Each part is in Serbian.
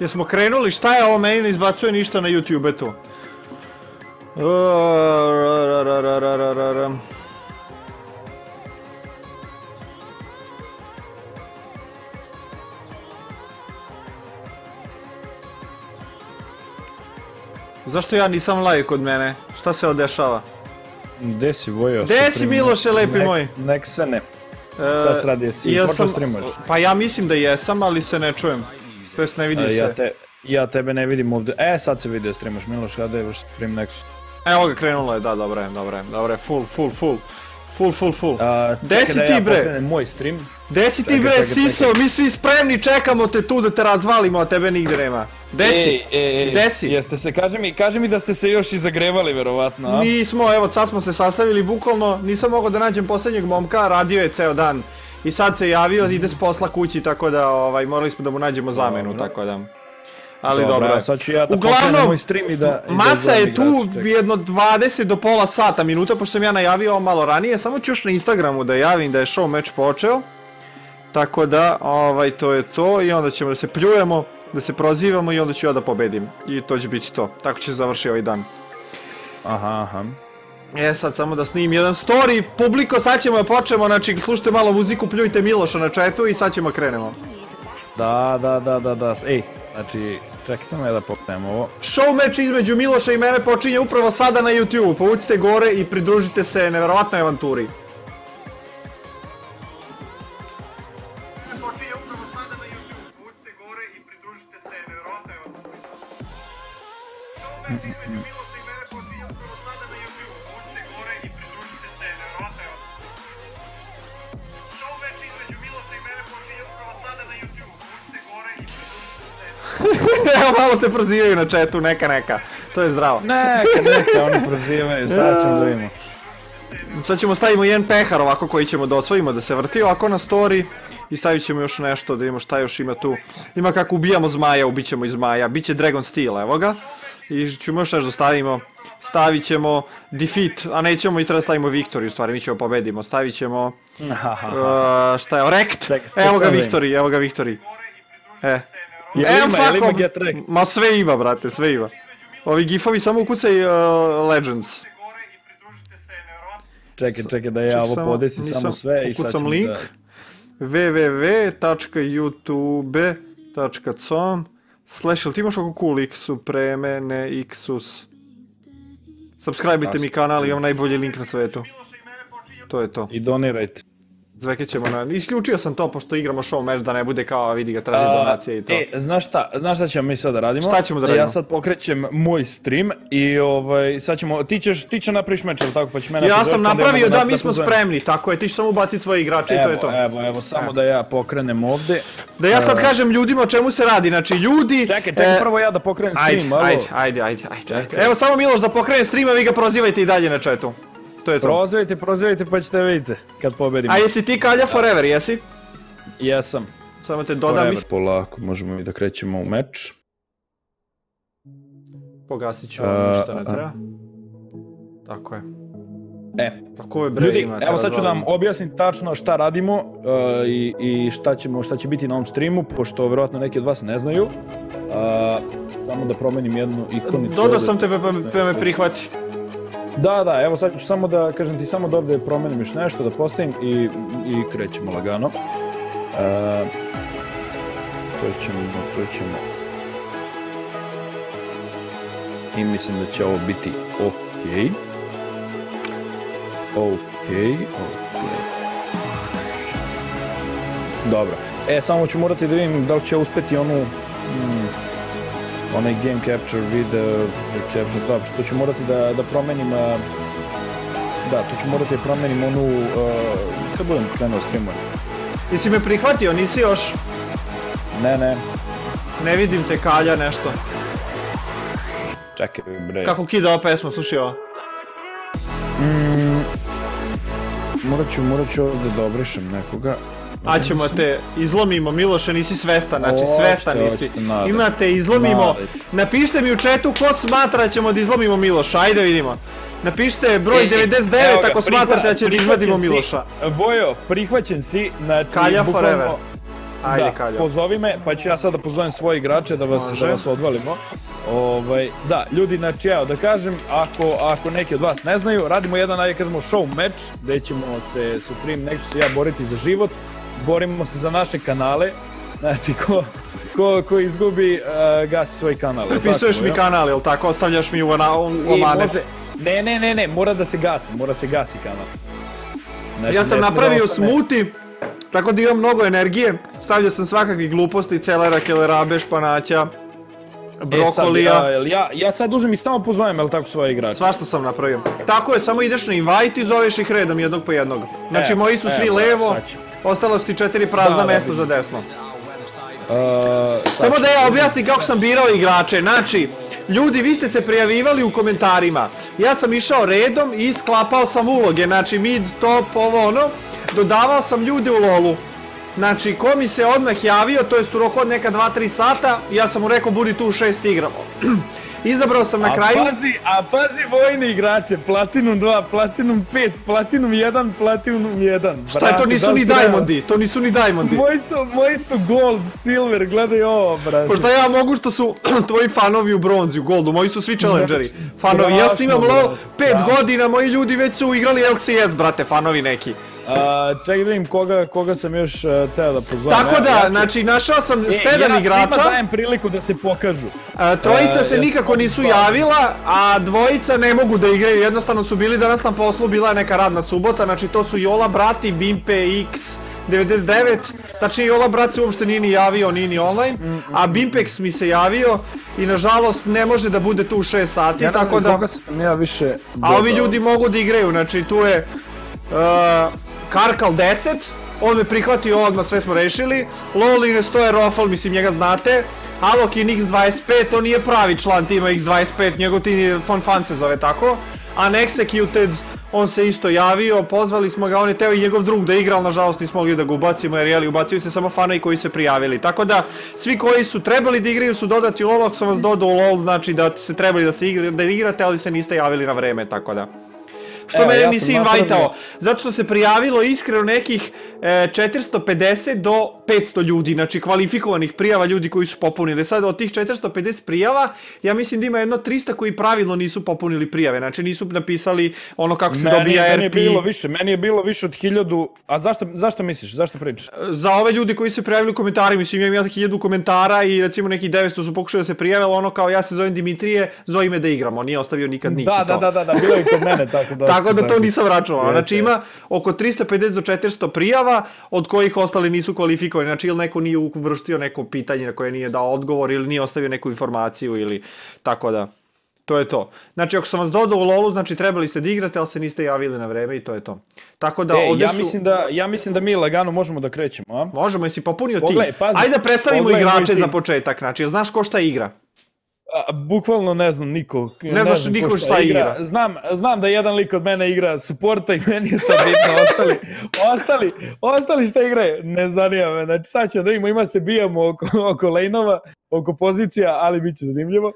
Jesmo krenuli, šta je ovo meni ne izbacuje ništa na YouTube tu? Zašto ja nisam live kod mene? Šta se odešava? Gde si Vojo? Gde si Miloše, lepi Nek- moj? Nek se ne. E, Šta se radi, jesi počeo sam- streamaš? Pa ja mislim da jesam, ali se ne čujem. To jest ne vidi E, se. Ja, te, ja tebe ne vidim ovde. E, sad se vidio streamaš, Miloš, kada je vaš stream Nexus? Evo ga, krenulo je, da, dobro je, dobro je, dobro je, full, full, full. Full, full, full. A, Gde čekaj si da ti, ja bre? moj stream. Gde si ti bre, Siso, mi svi spremni, čekamo te tu da te razvalimo, a tebe nigde nema. Gde si? Ej, ej, ej, Gde si? Jeste se, kaži mi, kaži mi da ste se još i zagrevali, verovatno, a? Nismo, evo sad smo se sastavili bukvalno, nisam mogao da nađem posljednjeg momka, radio je ceo dan. I sad se javio, ide s posla kući, tako da ovaj, morali smo da mu nađemo zamenu, Dobro. tako da. Ali dobro, je. sad ću ja da Uglavnom, moj stream i da... i da Masa zovem je tu čekaj. jedno 20 do pola sata minuta, pošto sam ja najavio malo ranije, samo ću još na Instagramu da javim da je show meč počeo. Tako da, ovaj, to je to i onda ćemo da se pljujemo, da se prozivamo i onda ću ja da pobedim. I to će biti to. Tako će završiti ovaj dan. Aha, aha. E sad samo da snimim jedan story, publiko sad ćemo da počnemo, znači slušajte malo muziku, pljujte Miloša na chatu i sad ćemo krenemo. Da, da, da, da, da. Ej, znači, čekaj samo ja da pokrenem ovo. Show meč između Miloša i mene počinje upravo sada na YouTube. Povucite gore i pridružite se neverovatnoj avanturi. Počinje Evo malo te prozivaju na chatu, neka neka. To je zdravo. Neka, neka, oni prozivaju, sad ćemo da vidimo. Sad ćemo stavimo jedan pehar ovako koji ćemo da osvojimo da se vrti ovako na story i stavit ćemo još nešto da vidimo šta još ima tu. Ima kako ubijamo zmaja, ubit ćemo i zmaja, bit će Dragon Steel, evo ga. I ćemo još nešto da stavimo. Stavit ćemo defeat, a nećemo i treba da stavimo victory u stvari, mi ćemo pobedimo. Stavit ćemo, uh, šta je, rekt, evo ga victory, evo ga victory. E, Jel ima, jel ima get wrecked? ma sve ima brate, sve ima. Ovi gifovi samo ukucaj uh, Legends. Čekaj, čekaj da ja ovo samo- podesim nisam- samo sve i sad ćemo link. da... www.youtube.com Slash, jel ti imaš oko cool X Supreme, Xus? Subscribe-ite mi kanal, imam najbolji link na svetu. To je to. I donirajte. Zveke ćemo na... Isključio sam to pošto igramo show match da ne bude kao, vidi ga, traži donacije i to. E, znaš šta, znaš šta ćemo mi sad da radimo? Šta ćemo da radimo? Ja sad pokrećem moj stream i ovaj, sad ćemo, ti ćeš, ti će napraviš meč, tako, pa će mene Ja sam napravio, mogu da, mi smo spremni, tako je, ti ćeš samo ubaciti svoje igrače i to je to. Evo, evo, samo da ja pokrenem ovde. Da ja sad E, kažem ljudima o čemu se radi, znači ljudi... Čekaj, čekaj, e, prvo ja da pokrenem stream, ajde, ajde, ajde, ajde, ajde. Evo samo Miloš da pokrene stream, a vi ga prozivajte i dalje na chatu. To je to. Prozivajte, prozivajte pa ćete vidite kad pobedimo. A jesi ti Kalja forever, jesi? Jesam. Samo te dodam, Forever. mis... Polako, možemo i da krećemo u meč. pogasit ću ovo, ništa ne treba. Tako je. E, Tako je bre, Ljudi, evo sad ću da vam objasnim tačno šta radimo uh, i, i šta, ćemo, šta će biti na ovom streamu, pošto verovatno neki od vas ne znaju. Uh, samo da promenim jednu ikonicu. Dodao sam tebe pa, pa me prihvati. Da, da, evo sad ću samo da, kažem ti, samo da ovde promenim još nešto, da postavim i, i krećemo lagano. Uh, to ćemo, to ćemo. I mislim da će ovo biti okej. Okej, okej. Dobro. E, samo ću morati da vidim da li će uspeti onu... Mm, onaj game capture video, capture, da, to ću morati da, da promenim... Da, to ću morati da promenim onu... Uh, kad budem krenuo streamer. Jesi me prihvatio, nisi još? Ne, ne, Ne vidim te Kalja nešto. čekaj bre. Kako kida ova pesma, slušaj ovo. Mm, morat ću, morat ću ovdje da obrišem nekoga. A ćemo te izlomimo, Miloše, nisi svestan, znači svestan nisi. Imate, izlomimo. Napišite mi u četu ko smatra da ćemo da izlomimo Miloša, ajde vidimo. Napišite broj E, e, 99 evo ga, ako smatrate da će da izvadimo. Miloša. Bojo, prihvaćen si, znači, Kalja bukvalno- forever. Ajde, da, Kaljo. pozovi me, pa ću ja sad da pozovem svoje igrače da vas, Može. da vas odvalimo. Ovaj, da, ljudi, znači evo da kažem, ako, ako neki od vas ne znaju, radimo jedan, ajde kažemo, show meč, gde ćemo se Supreme Nexus i ja boriti za život, borimo se za naše kanale, znači ko, ko, ko izgubi, uh, gasi svoj kanal. Prepisuješ tako, mi kanal, jel tako? Ostavljaš mi u, može, ne, ne, ne, ne, mora da se gasi, mora se gasi kanal. Znači, Ja sam da napravio ostane- smuti, tako da imam mnogo energije. Stavljao sam svakakvih gluposti, celera, kelerabe, španaća, brokolija. E sad, ja, ja, ja sad uzmem i samo pozovem, jel tako, svoje igrače? Svašta sam napravio. Tako je, samo ideš na invite i zoveš ih redom jednog po jednog. Znači E, moji su svi evo, levo. Ostalo su ti četiri prazna Da, da, mesta vidim. za desno. Uh, Samo da ja objasnim kako sam birao igrače. Znači, ljudi, vi ste se prijavivali u komentarima. Ja sam išao redom i sklapao sam uloge. Znači, mid, top, ovo ono. Dodavao sam ljude u lolu. Znači, ko mi se odmah javio, to jest u roku od neka 2-3 sata, ja sam mu rekao, budi tu u šest igramo. Izabrao sam na a kraju... pazi, a pazi vojni igrače, Platinum 2, Platinum 5, Platinum 1, Platinum 1. Šta je to nisu ni Diamondi, to nisu ni Diamondi. Moji su, moji su Gold, Silver, gledaj ovo, brate. Pošto ja mogu što su tvoji fanovi u bronzi, u goldu, moji su svi challengeri. Znači, Fanovi, ja snimam LOL brate, 5 strašno. godina, moji ljudi već su igrali LCS, brate, fanovi neki. A, čekaj da vidim koga, koga sam još uh, teo da pozovem. Tako da, ja ću- znači, našao sam E, sedam ja igrača, svima dajem priliku da se pokažu. a, trojica E, se ja nikako nisu javila, a dvojica ne mogu da igraju, jednostavno su bili danas na poslu, bila je neka radna subota, znači to su Jola Brati, Bimpe X, 99, tačnije Jola Brat se uopšte nije ni javio, nije ni online, a Bimpex mi se javio i nažalost ne može da bude tu u 6 sati, Ja ne tako znam da... koga sam ja više A ovi ljudi mogu da igraju, znači tu je uh, Karkal 10, on me prihvatio odmah, sve smo rešili. Lolines, to je Rofal, mislim njega znate. Alokin X25, on nije pravi član tima X25, njegov tim je Fon Fan se zove tako. Unexecuted, on se isto javio, pozvali smo ga, on je teo i njegov drug da igra, ali nažalost nismo mogli da ga ubacimo jer jeli, ubacuju se samo fanovi koji se prijavili. Tako da, svi koji su trebali da igraju su dodati u LoL, ako sam vas dodao u LoL, znači da ste trebali da, se igra, da igrate, ali se niste javili na vreme, tako da. Što Evo, mene ja nisi invajtao? Zato što se prijavilo iskreno nekih e, 450 do 500 ljudi, znači kvalifikovanih prijava ljudi koji su popunili. Sad od tih 450 prijava, ja mislim da ima jedno 300 koji pravilno nisu popunili prijave, znači nisu napisali ono kako se Meni, dobija meni je RP. bilo više, meni je bilo više od hiljadu, a zašto, zašto misliš, zašto pričaš? Za ove ljudi koji se prijavili u komentari, mislim imam ja 1000 komentara i recimo neki 900 su pokušali da se prijave, ali ono kao ja se zovem Dimitrije, zovi me da igramo, nije ostavio nikad niti Da, to. da, da, da, da, bilo je kod mene, tako da... Tako da to nisam računao. Znači ima oko 350 do 400 prijava, od kojih ostali nisu kvalifikovani. Znači ili neko nije uvrštio neko pitanje na koje nije dao odgovor ili nije ostavio neku informaciju ili tako da. To je to. Znači ako sam vas dodao u LoLu, znači trebali ste da igrate, ali se niste javili na vreme i to je to. Tako da E, ja su... mislim da, ja mislim da mi lagano možemo da krećemo, a? Možemo, jesi popunio ti? Ajde da predstavimo igrače za početak, znači, znaš ko šta igra? A, bukvalno ne znam niko. Ne, znaš znam niko ko šta igra. Znam, znam da jedan lik od mene igra suporta i meni je to bitno. Ostali, ostali, ostali šta igraju, ne zanima me. Znači sad ćemo da vidimo, ima se bijamo oko, oko lejnova, oko pozicija, ali bit će zanimljivo.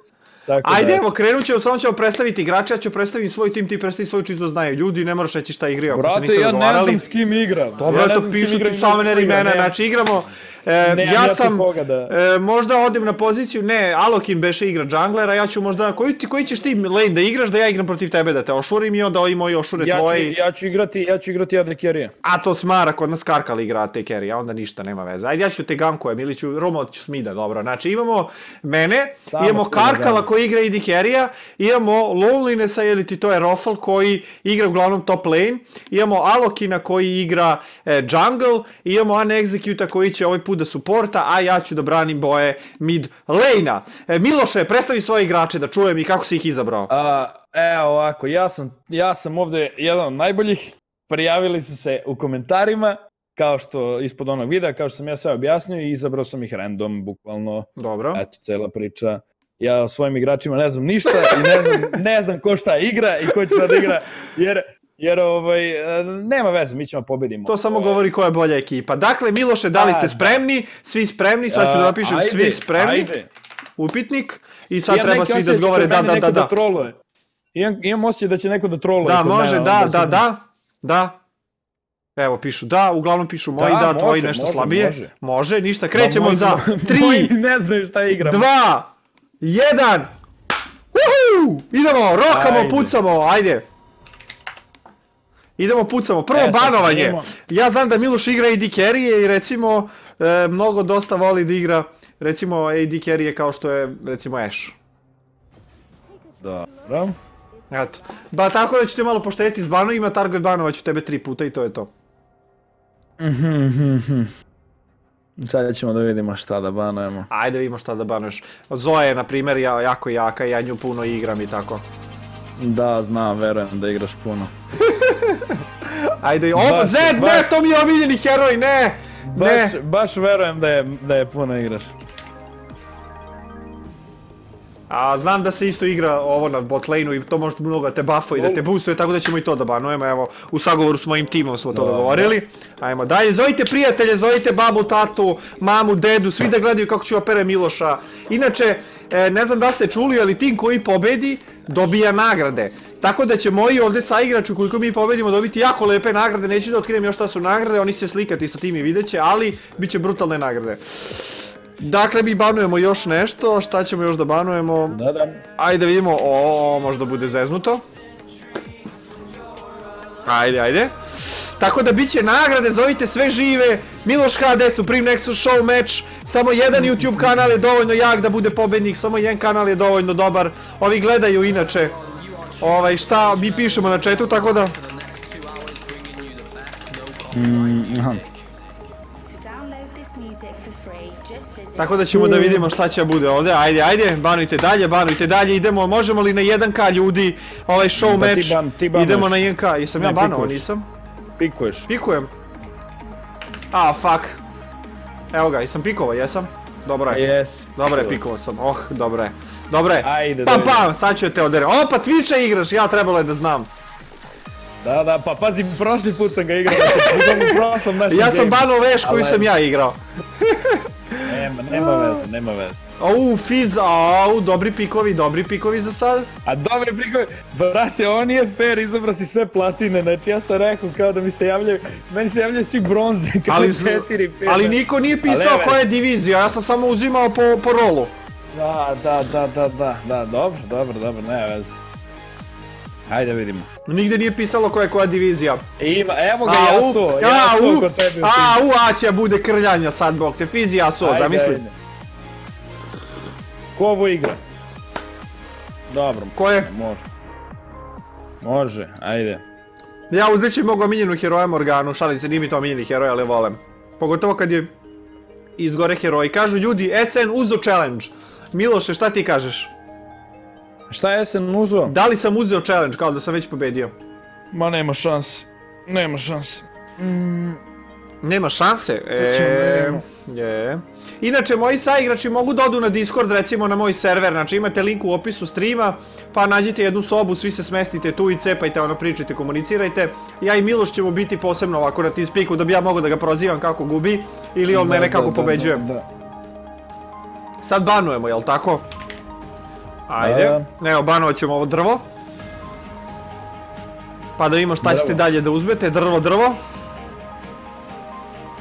Tako Ajde, da, evo, krenut ćemo, samo ćemo predstaviti igrače, ja ću predstaviti svoj tim, ti predstavi svoj čisto znaju. Ljudi, ne moraš reći šta igraju, ako se Brate, niste ja ne dogovarali. znam s kim igram. Dobro, ja ne to pišu ti ne imena, ko igra, znači igramo... E, Nemam ja sam, koga da- e, možda odem na poziciju, ne, Alokin beše igra junglera, ja ću možda, koji, ti, koji ćeš ti lane da igraš, da ja igram protiv tebe, da te ošurim i onda ovi moji ošure Ja ću, tvoji. ja ću igrati, ja ću igrati AD carry A to smara, kod nas Karkal igra te carry, a onda ništa, nema veze. Ajde, ja ću te gankujem ili ću, Roma ću smida, dobro. Znači imamo mene, Samo imamo Karkala da. koji igra AD carry imamo Lonelinessa ili ti to je Rofal koji igra uglavnom top lane, imamo Alokina koji igra e, jungle, imamo Unexecuta koji će ovaj put da suporta, a ja ću da branim boje mid lane-a. E, Miloše, predstavi svoje igrače da čujem i kako si ih izabrao. A, evo ovako, ja sam, ja sam ovde jedan od najboljih, prijavili su se u komentarima, kao što ispod onog videa, kao što sam ja sve objasnio i izabrao sam ih random, bukvalno, Dobro. eto, cela priča. Ja o svojim igračima ne znam ništa i ne znam, ne znam ko šta igra i ko će šta da igra, jer Jer ovaj, e, nema veze, mi ćemo pobedimo. To samo Ovaj, govori koja je bolja ekipa. Dakle, Miloše, da li ste da. spremni? Svi spremni, sad ću da napišem ajde, svi spremni, Ajde. upitnik. I sad treba svi da odgovore da, da, neko da, da. troluje. Imam, imam osjećaj da će neko da troluje. Da, može, mene, da, da, da, da. Evo, pišu da, uglavnom pišu moji Da, da, tvoji može, nešto može, slabije. može. Može, ništa, Da, krećemo moji- za moji 3, ne znaju šta igram. 2, 1. Uhu! Idemo, rokamo, Ajde. pucamo, ajde. Idemo, pucamo. Prvo E, banovanje. Ja znam da Miloš igra AD carry i recimo e, mnogo dosta voli da igra recimo AD carry kao što je recimo Ashe. Dobro. Eto. Ba tako da ćete malo poštediti s banovima, target banovat ću tebe tri puta i to je to. Mhm, mhm, mhm. Sad ćemo da vidimo šta da banujemo. Ajde vidimo šta da banuješ. Zoe, na primjer, ja, jako jaka, ja nju puno igram i tako. Da, znam, verujem da igraš puno. Ajde, o, Baš, Zed, ne, to mi je omiljeni heroj, ne! Baš, Ne, baš verujem da je, da je puno igraš. A znam da se isto igra ovo na bot lane-u i to može mnogo da te buffuje i da te boostuje, tako da ćemo i to da banujemo, evo, u sagovoru s mojim timom smo to dogovorili. Ajmo dalje, zovite prijatelje, zovite babu, tatu, mamu, dedu, svi da gledaju kako ću opere Miloša. Inače, e, ne znam da ste čuli, ali tim koji pobedi dobija nagrade. Tako da će moji ovdje saigrači, ukoliko mi pobedimo, dobiti jako lepe nagrade, neću da otkrijem još šta su nagrade, oni će se slikati sa tim i vidjet će, ali bit će brutalne nagrade. Dakle, mi banujemo još nešto, šta ćemo još da banujemo? Da, da. Ajde vidimo, o, možda bude zeznuto. Ajde, ajde. Tako da bit će nagrade, zovite sve žive, Miloš HD, Supreme Nexus Show Match, samo jedan YouTube kanal je dovoljno jak da bude pobednik, samo jedan kanal je dovoljno dobar, ovi gledaju inače, ovaj, šta mi pišemo na chatu, tako da, Aha. Tako da ćemo da vidimo šta će da bude ovdje, ajde, ajde, banujte dalje, banujte dalje, idemo, možemo li na 1k ljudi, ovaj show Pa ti match, ban- ti banuješ. idemo na 1k, jesam ja banovao, nisam? Pikuješ. Pikujem. A, fuck. Evo ga, jesam pikovao, jesam? Dobro je. Yes. Dobro je, pikovao sam. Oh, dobro je. Dobro je. Ajde, da Pam, pam, sad ću te oderem. O, pa Twitcha igraš, ja trebalo je da znam. Da, da, pa pazi, prošli put sam ga igrao, znači, u prošlom našem Ja sam banuo veš koju sam ja igrao. Nema, nema veze, nema veze. Au, Fizz, au, dobri pikovi, dobri pikovi za sad. A dobri prikovi, brate, on nije fair, izabrao si sve platine, znači ja sam rekao kao da mi se javljaju, meni se javljaju svi bronze, kao Ali, četiri, pet. ali niko nije pisao koja je divizija, ja sam samo uzimao po, po rolu. Da, da, da, da, da, da, dobro, dobro, dobro, nema veze. Ajde vidimo. Nigde nije pisalo koja je koja divizija. Ima, evo ga Au, Yasuo, au, Yasuo kod tebe u timu. Au, Aća bude krljanja sad, bog te, Fizz i Yasuo, Ajde, zamisli. ajde. Ko ovo igra? Dobro. Ko je? Može. Može, ajde. Ja uzet ću mogu omiljenu heroja Morganu, šalim se, nije mi to omiljeni heroj, ali volem. Pogotovo kad je izgore heroj. Kažu ljudi, SN uzo challenge. Miloše, šta ti kažeš? Šta je se uzeo? Da li sam uzeo challenge, kao da sam već pobedio? Ma nema šanse. Nema šanse. Nema šanse. ćemo E, vidimo. je. Inače, moji saigrači mogu da odu na Discord, recimo na moj server, znači imate link u opisu streama, pa nađite jednu sobu, svi se smestite tu i cepajte, ono, pričajte, komunicirajte. Ja i Miloš ćemo biti posebno ovako na Teamspeaku, da bi ja mogao da ga prozivam kako gubi, ili on mene kako pobeđuje. Da, da. Sad banujemo, jel tako? Ajde. Evo, banovat ćemo ovo drvo. Pa da vidimo šta Drvo. ćete dalje da uzmete. Drvo, drvo.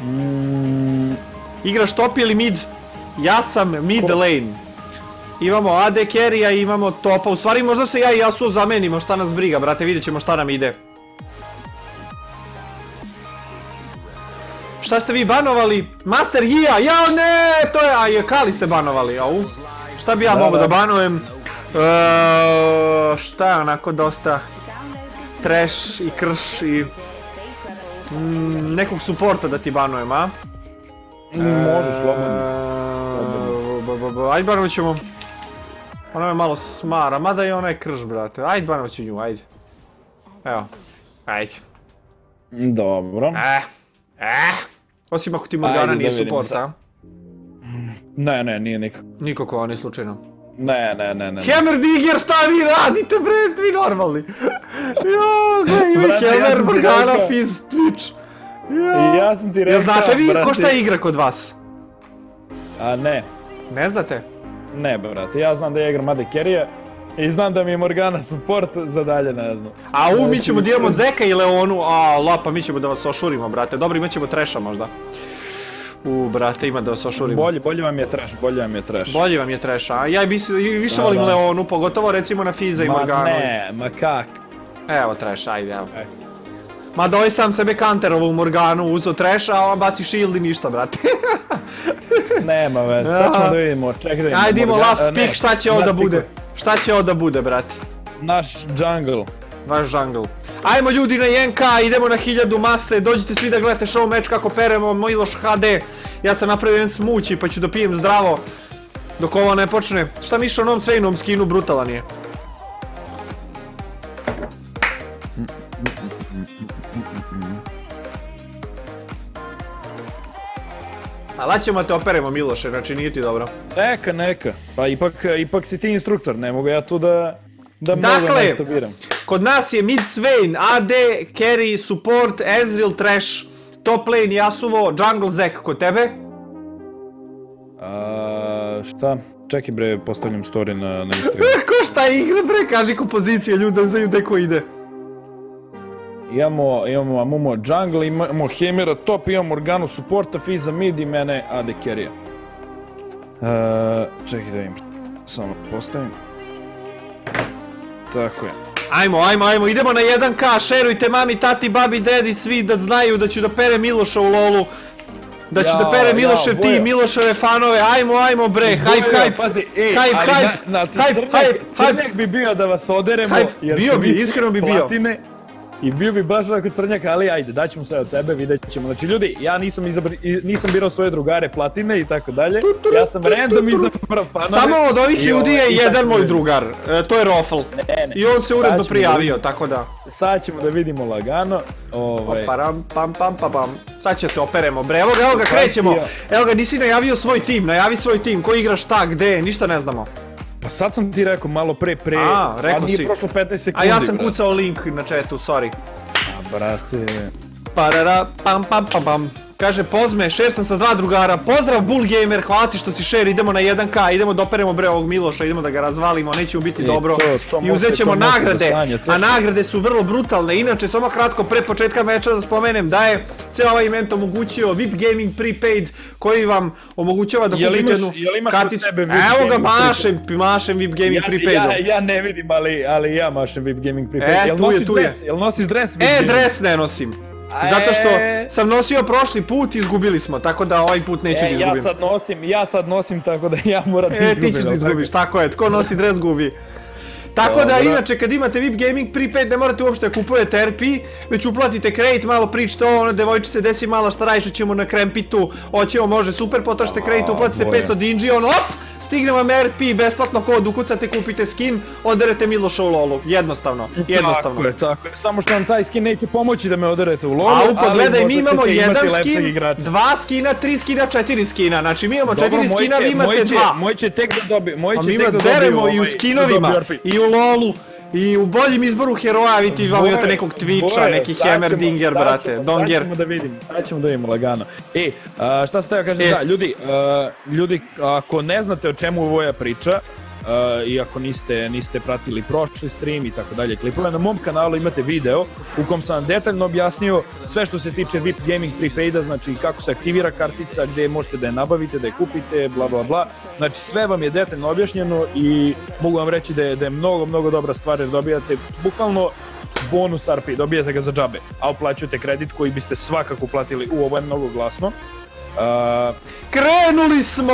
Mm, Igraš top ili mid? Ja sam mid Ko- lane. Imamo AD carry-a i imamo topa. U stvari možda se ja i Yasuo zamenimo, šta nas briga, brate, vidjet ćemo šta nam ide. Šta ste vi banovali? Master Hia, jao ne, to je, a je Kali ste banovali, au. Šta bi ja Da, mogao da da. banujem? Eee, šta je onako dosta trash i krš i mm, nekog suporta da ti banujem, a? Možeš slobodno. Eee, ba, ba, ba, Ajde banovat ćemo. Ona me malo smara, mada i ona je krš, brate. Ajde banovat ću nju, ajde. Evo. Ajde. Dobro. Eh. Eh. Osim ako ti Morgana da nije vidimo suport, sad. a? Ne, ne, nije nikako. Niko ko ni slučajno. Ne, ne, ne, ne. Hammer Digger, šta vi radite, bre, ste vi normalni? Jo, gle, ja sam ti Morgana. Fizz, Twitch. I ja sam ti rekao, Jel znate vi ko šta igra kod vas? A ne, Ne znate? ne brate, ja znam da ja igram Ade Carry-a i znam da mi je Morgana support, za dalje ne znam. A u, mi ćemo da imamo Zeka i Leonu, a lapa, mi ćemo da vas ošurimo, brate. Dobro, imat ćemo treša možda. U, brate, ima da vas ošurimo. Bolje, bolje vam je trash, bolje vam je trash. Bolje vam je treša, a ja bis, više Da, volim da. Leonu, pogotovo recimo na Fiza i Ma Morganu. ne, ma kak. Evo treš, ajde, evo. E. Ma ovaj sam sebe kanterovo u Morganu, uzo treša, a on baci shield i ništa, brate. Nema veze, sad ćemo da vidimo, čekaj da vidimo. Ajde idemo Morgana- last ne, pick, šta će ovo da bude? Šta će ovo da bude, brate? Naš jungle. Vaš jungle. Ajmo ljudi na JNK, idemo na hiljadu mase, dođite svi da gledate show meč kako peremo Miloš HD. Ja sam napravio jedan smući pa ću da pijem zdravo. Dok ovo ne počne. Šta miš o novom Svejnom skinu, brutalan je. Ali ćemo da te operemo Miloše, znači nije ti dobro. Neka, neka. Pa ipak, ipak si ti instruktor, ne mogu ja tu da, da Dakle. Kod nas je mid Swain, AD, carry, support, Ezreal, Trash, top lane, Yasuo, jungle, Zek kod tebe. A, šta? Čekaj bre, postavljam story na, na Instagram. Ko šta igra bre, kaži ko pozicija, ljudi da znaju gde ko ide. Imamo, imamo Amumu jungle, imamo Hemera top, imamo Morganu supporta, Fiza mid i mene AD carry uh, Čekaj da vidim, samo postavim. Tako je. Ajmo, ajmo, ajmo, idemo na 1k, šerujte mami, tati, babi, dedi, svi da znaju da ću da pere Miloša u lolu. Da ću da pere jao, Milošev ti. Miloševe fanove, ajmo, ajmo bre, na, hype, crnjak, hype, crnjak hype. bi bio da vas oderemo, Hype, jer bio bi, iskreno bi bio. platine. I bio bi baš onako crnjak, ali ajde, daćemo sve od sebe, vidjet ćemo. Znači ljudi, ja nisam, izabr, i- nisam birao svoje drugare platine i tako dalje. Ja sam random izabrao fanove. Samo od ovih ljudi ovaj, je tako jedan moj drugar, e, to je Rofl. Ne, ne. I on se uredno da prijavio, vidimo. tako da. Sad ćemo da vidimo lagano. Ovaj, Param, pam, pam, pam, pam. Sad će te operemo, bre, evo ga, evo ga, krećemo. Evo ga, nisi najavio svoj tim, najavi svoj tim, ko igra šta, gde, ništa ne znamo. Pa sad sam ti rekao malo pre, pre, A, rekao a nije si. prošlo 15 A sekundi. ja sam brate. kucao link na chatu, sorry. A, brate, Parara, pam, pam, pam, pam. Kaže Pozme, share sam sa dva drugara. Pozdrav Bull Gamer, hvala ti što si share, idemo na 1k, idemo da operemo bre ovog Miloša, idemo da ga razvalimo, neće mu biti dobro. to- to I uzet ćemo da nagrade, a nagrade su vrlo brutalne. Inače, samo kratko pre početka meča da spomenem da je ceo ovaj event omogućio VIP Gaming Prepaid koji vam omogućava da kupite jednu karticu. Evo ga mašem, mašem VIP Gaming ja, Prepaidom. ja, ja ne vidim, ali, ali ja mašem VIP Gaming Prepaid. E, jel tu je, nosiš tu je. dres? Jel nosiš dres VIP E, dres ne nosim. Zato što E. sam nosio prošli put i izgubili smo, tako da ovaj put neću da E, ja izgubim. sad nosim, ja sad nosim tako da ja moram da E, izgubim. ti ćeš da izgubiš, tako? je, tko nosi dres gubi. Tako da, inače, kad imate VIP Gaming Prepaid, ne morate uopšte da kupujete RP, već uplatite kredit, malo pričate o ono, devojčice, desi malo šta radiš, hoćemo na krempitu, hoćemo, može, super, potrošite kredit, uplatite boja. 500 dinđi, ono, op, stigne vam RP, besplatno kod, ukucate, kupite skin, oderete Miloša u lolu, jednostavno, jednostavno. Tako je, tako je. Samo što vam taj skin neće pomoći da me oderete u lolu, A upa, gledaj, mi imamo jedan skin, igrača. dva skina, tri skina, četiri skina, znači mi imamo Dobro, četiri skina, vi imate moj će- dva. Moj će tek da dobije, moj A će mi tek vas da dobije deremo i u ovaj- skinovima, da i u lolu, i u boljem izboru heroja, vi ti vam imate nekog Twitcha, neki sad Hammer ćemo- Dinger, sad brate, Donger. Sad ćemo da vidimo, sad ćemo da vidimo lagano. E, a, šta ste ja kažem, E. da, ljudi, a, ljudi, ako ne znate o čemu Voja priča, a, i ako niste, niste pratili prošli stream i tako dalje klipove, na mom kanalu imate video u kom sam detaljno objasnio sve što se tiče VIP Gaming Prepaida, znači kako se aktivira kartica, gde možete da je nabavite, da je kupite, bla bla bla. Znači sve vam je detaljno objašnjeno i mogu vam reći da je, da je mnogo, mnogo dobra stvar jer dobijate bukvalno bonus RP, dobijete ga za džabe, a uplaćujete kredit koji biste svakako platili, u ovo je mnogo glasno. Uh, Krenuli smo!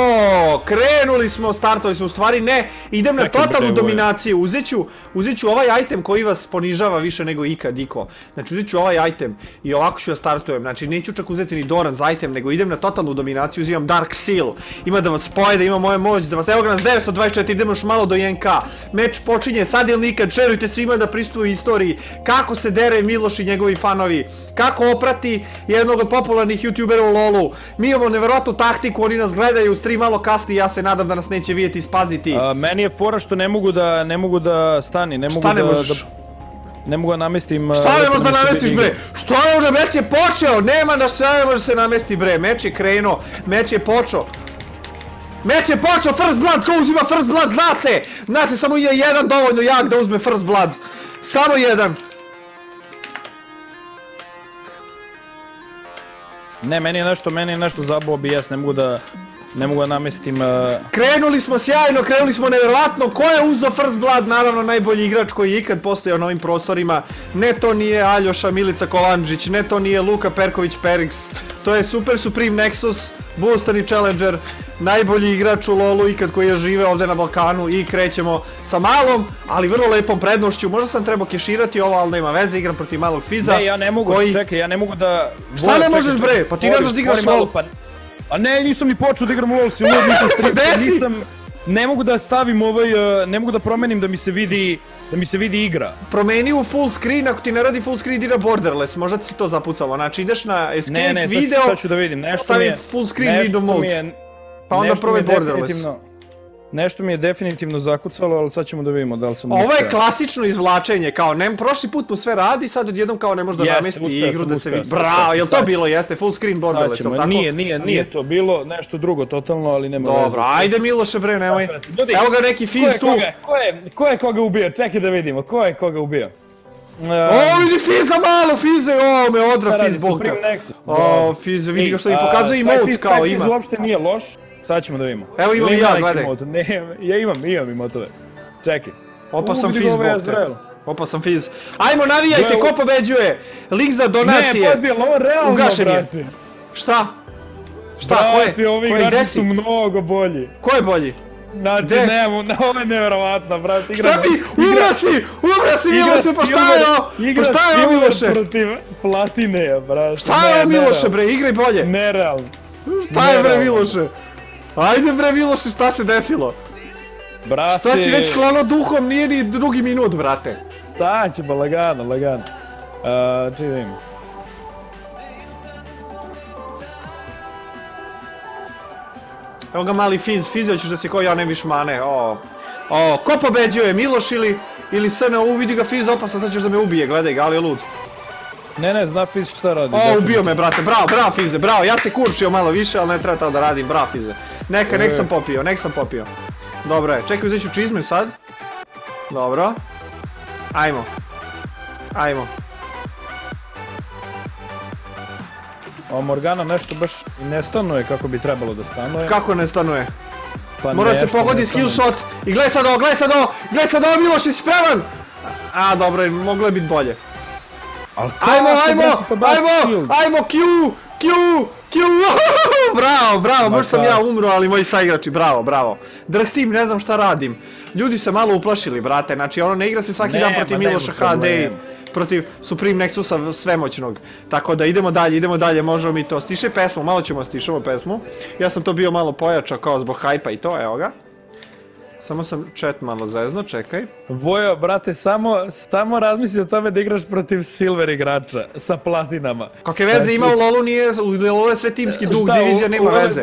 Krenuli smo, startovali smo, u stvari ne, idem na totalnu dominaciju, uzet ću, uzet ću ovaj item koji vas ponižava više nego ikad iko. Znači uzet ću ovaj item i ovako ću ja startujem, znači neću čak uzeti ni Doran za item, nego idem na totalnu dominaciju, uzimam Dark Seal, ima da vas pojede, ima moje moć, da vas, evo ga nas 924, idemo još malo do JNK, meč počinje sad ili nikad, šerujte svima da pristuju istoriji, kako se dere Miloš i njegovi fanovi, kako oprati jednog od popularnih youtubera u LoLu, mi imamo neverovatnu taktiku, oni nas gledaju, stream malo kasnije, ja se nadam da nas neće vidjeti i spaziti. a, meni je fora što ne mogu da ne mogu da stani, ne mogu Šta ne da, možeš? da ne mogu da namestim... Šta ne možeš da namestiš bre? Šta ne može, meč je počeo, nema da se ne može se namesti bre, meč je krenuo, meč je počeo. Meč je počeo, first blood, ko uzima first blood, zna se! Zna se, samo je jedan dovoljno jak da uzme first blood. Samo jedan. Ne, meni je nešto, meni je nešto zabao BS, ne mogu da... Ne mogu da namestim... uh, Krenuli smo sjajno, krenuli smo nevjerojatno. Ko je uzeo First Blood? Naravno najbolji igrač koji je ikad postojao na ovim prostorima. Ne to nije Aljoša Milica Kolandžić, ne to nije Luka Perković Perix. To je Super Supreme Nexus, boostani Challenger, najbolji igrač u LoLu ikad koji je žive ovdje na Balkanu i krećemo sa malom, ali vrlo lepom prednošću. Možda sam trebao keširati ovo, ali nema veze, igram protiv malog Fiza. Ne, ja ne mogu, koji... čekaj, ja ne mogu da... Šta ne čekaj, možeš, čekaj, bre? Pa ti ne znaš da igraš LOL. Pa... A ne, nisam ni počeo da igram LoL, si lud, nisam Gde si? nisam... Ne mogu da stavim ovaj, uh, ne mogu da promenim da mi se vidi, da mi se vidi igra. Promeni u full screen, ako ti ne radi full screen, ide borderless, možda ti si to zapucalo. Znači ideš na escape Ne, ne, video, sad ću da vidim, nešto stavi mi je... full screen video mi mode. je- Pa onda nešto je borderless. Nešto mi je definitivno zakucalo, ali sad ćemo da vidimo da li sam Ovo je klasično izvlačenje, kao ne, prošli put mu sve radi, sad odjednom kao ne može da namesti igru da se vidi. Bravo, jel to sad. bilo? Jeste, full screen borderless, tako? nije, nije, nije to bilo, nešto drugo totalno, ali nema veze. Dobro, ajde Miloše bre, nemoj. Ljudi, Evo ga neki Fizz tu. koga, ko, je, ko je koga ubio? Čekaj da vidimo, ko je koga ubio? Um, O, vidi Fizza malo, Fizze, o, me odra. Supreme Nexus. O, Fizze, vidi ga što mi pokazuje emote kao Taj Fizz ima. uopšte nije loš, sad ćemo da vidimo. Evo imam Ili i ja, gledaj. Ne, ja imam, imam emotove. Čekaj. Opa U, sam bokta. Azrael. Opa sam Fizz. Ajmo navijajte, ko pobeđuje? Link za Ne, donacije. pazi, ali ovo realno, Ugašen je. brate. Šta? Šta, ko je? Brate, ovi je, igrači su mnogo bolji. Ko je bolji? Znači, Gde? ne, ovo je nevjerovatno, brate. Igra, Šta ti? Umra si! Umra si Miloše, pa šta je ovo? Pa šta je ovo Miloše? protiv Platine, brate. Šta je Ne, ovo Miloše bre, igraj bolje. Nerealno. Šta je bre. Miloše? Ajde bre Miloše, šta se desilo? Brate, Šta si već klono duhom, nije ni drugi minut, brate. Sad ćemo, lagano, lagano. Uh, čekaj da. Evo ga mali Fizz, Fizz ćeš da si ko ja ne viš mane, o. O, ko pobeđuje, Miloš ili, ili SNU, vidi ga Fizz opasno, sad ćeš da me ubije, gledaj ga, ali je lud. Ne, ne, zna Fizz šta radi. O, ubio me, brate, bravo, bravo Fizze, bravo, ja se kurčio malo više, ali ne treba to da radim, bravo Fizze. Neka, nek E. sam popio, nek sam popio. Dobro je, čekaj, uzet ću čizme sad. Dobro. Ajmo. Ajmo. A Morgana nešto baš ne stanuje kako bi trebalo da stanuje. Kako ne stanuje? Pa Mora se pogodi skill shot. I gledaj sad ovo, gledaj sad ovo, gledaj sad ovo, Miloš, jesi spreman? A, dobro, moglo je biti bolje. Al Ajmo, ajmo, pa ajmo, shield? ajmo, Q, Q, Q, bravo, bravo, možda sam ja umro, ali moji saigrači, bravo, bravo. Drag team, ne znam šta radim. Ljudi se malo uplašili, brate, znači ono ne igra se svaki Ne, dan protiv Miloša HD i protiv Supreme Nexusa svemoćnog. Tako da idemo dalje, idemo dalje, možemo mi to. Stiše pesmu, malo ćemo stišamo pesmu. Ja sam to bio malo pojačao kao zbog hajpa i to, evo ga. Samo sam chat malo zezno, čekaj. Vojo, brate, samo, samo razmisli o tome da igraš protiv silver igrača sa platinama. Kakve veze Znači- ima u LoLu nije, u LoLu je sve timski duh, Šta, u- divizija u nema je veze.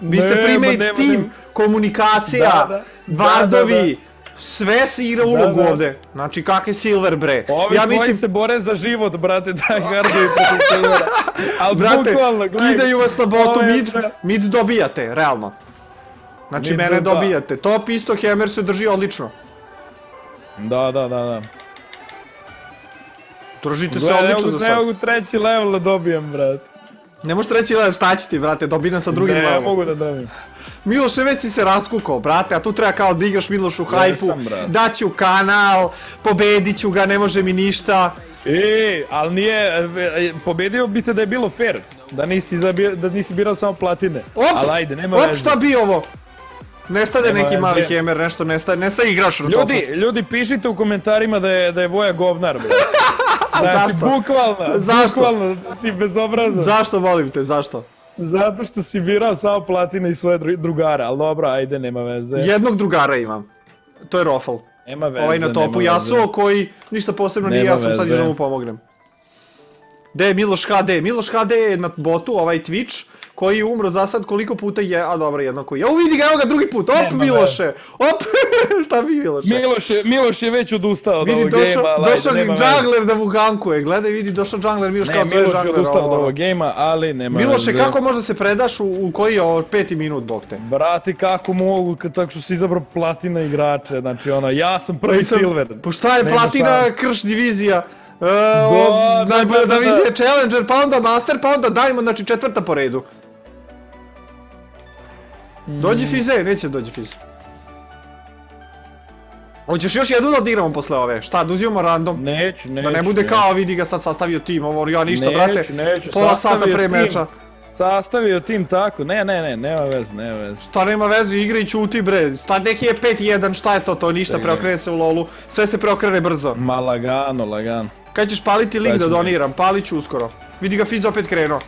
Vi ste primate team, nema. komunikacija, Da, da. vardovi, Da, sve se igra Da, ulogu da. ovde. Znači kakve silver bre. Ovi ja mislim, se bore za život, brate, da harduju protiv silvera. Al brate, bukvalno, gledaj. kidaju vas na botu, je mid, mid dobijate, realno. Znači Mid mene dobijate. Top isto Hammer se drži odlično. Da, da, da, da. Držite se ne odlično za ne sad. mogu treći level da dobijem, brate. Ne možeš reći da šta će ti, brate, dobijam sa drugim ne levelom. mogu da dobijem. Miloše već si se raskukao, brate, a tu treba kao da igraš Miloš u hajpu, daću kanal, pobedit ću ga, ne može mi ništa. E, ali nije, e, pobedio bi te da je bilo fair. Da nisi, da nisi birao samo platine. Op, Ali ajde, nema op, veze. šta bi ovo? Nestade Nema neki mali hemer, nešto nestaje, nestaje igrač na Ljudi, topu. ljudi pišite u komentarima da je, da je Voja govnar, bre. Znači, Zašto? bukvalno, Zašto? bukvalno si bezobrazan. Zašto volim te, zašto? Zato što si birao samo platine i svoje dru- drugare, ali dobro, ajde, nema veze. Jednog drugara imam. To je Rofal. Nema veze, Ovaj na topu. Yasuo koji ništa posebno nije, Nema ja sam sad još da mu pomognem. Gde je Miloš HD? Miloš HD je na botu, ovaj Twitch, koji je umro za sad koliko puta je, a dobro jedno koji je. O vidi ga, evo ga drugi put, op Nema Miloše, op, šta bi Miloše? Miloš je, Miloš je već odustao od Vidi ovog došao, gejma, ali došao nema džangler da mu gankuje, gledaj vidi došao džangler, Miloš kao Ne, sve Miloš je džangler. odustao od ovo. ovog gejma, ali nema Miloše, veze. kako možda se predaš u, u koji je ovo peti minut, bog te? Brate, kako mogu, kad tako što si izabrao platina igrače, znači ono, ja sam prvi silver. Pa šta je Nema platina šanse. krš divizija? E, Da, o, da, najbolja da, da, divizija da. je Challenger, pa onda Master, pa onda Diamond, znači četvrta po redu. Mm. Dođi Fize, neće dođi Fize. Hoćeš još jednu da odigramo posle ove? Šta, da uzimamo random? Neću, neću. da ne bude neću. kao vidi ga sad sastavio tim, ovo ja ništa, neću, brate. Neću, Pola sata pre meča. Sastavio tim tako, ne, ne, ne, nema veze, nema veze. Šta nema veze, igra i ćuti bre. Šta neki je 5-1, šta je to, to ništa, preokrene se u lolu. Sve se preokrene brzo. Ma lagano, lagano. Kad ćeš paliti link da doniram? Palit ću uskoro. Vidi ga Fiz opet krenuo.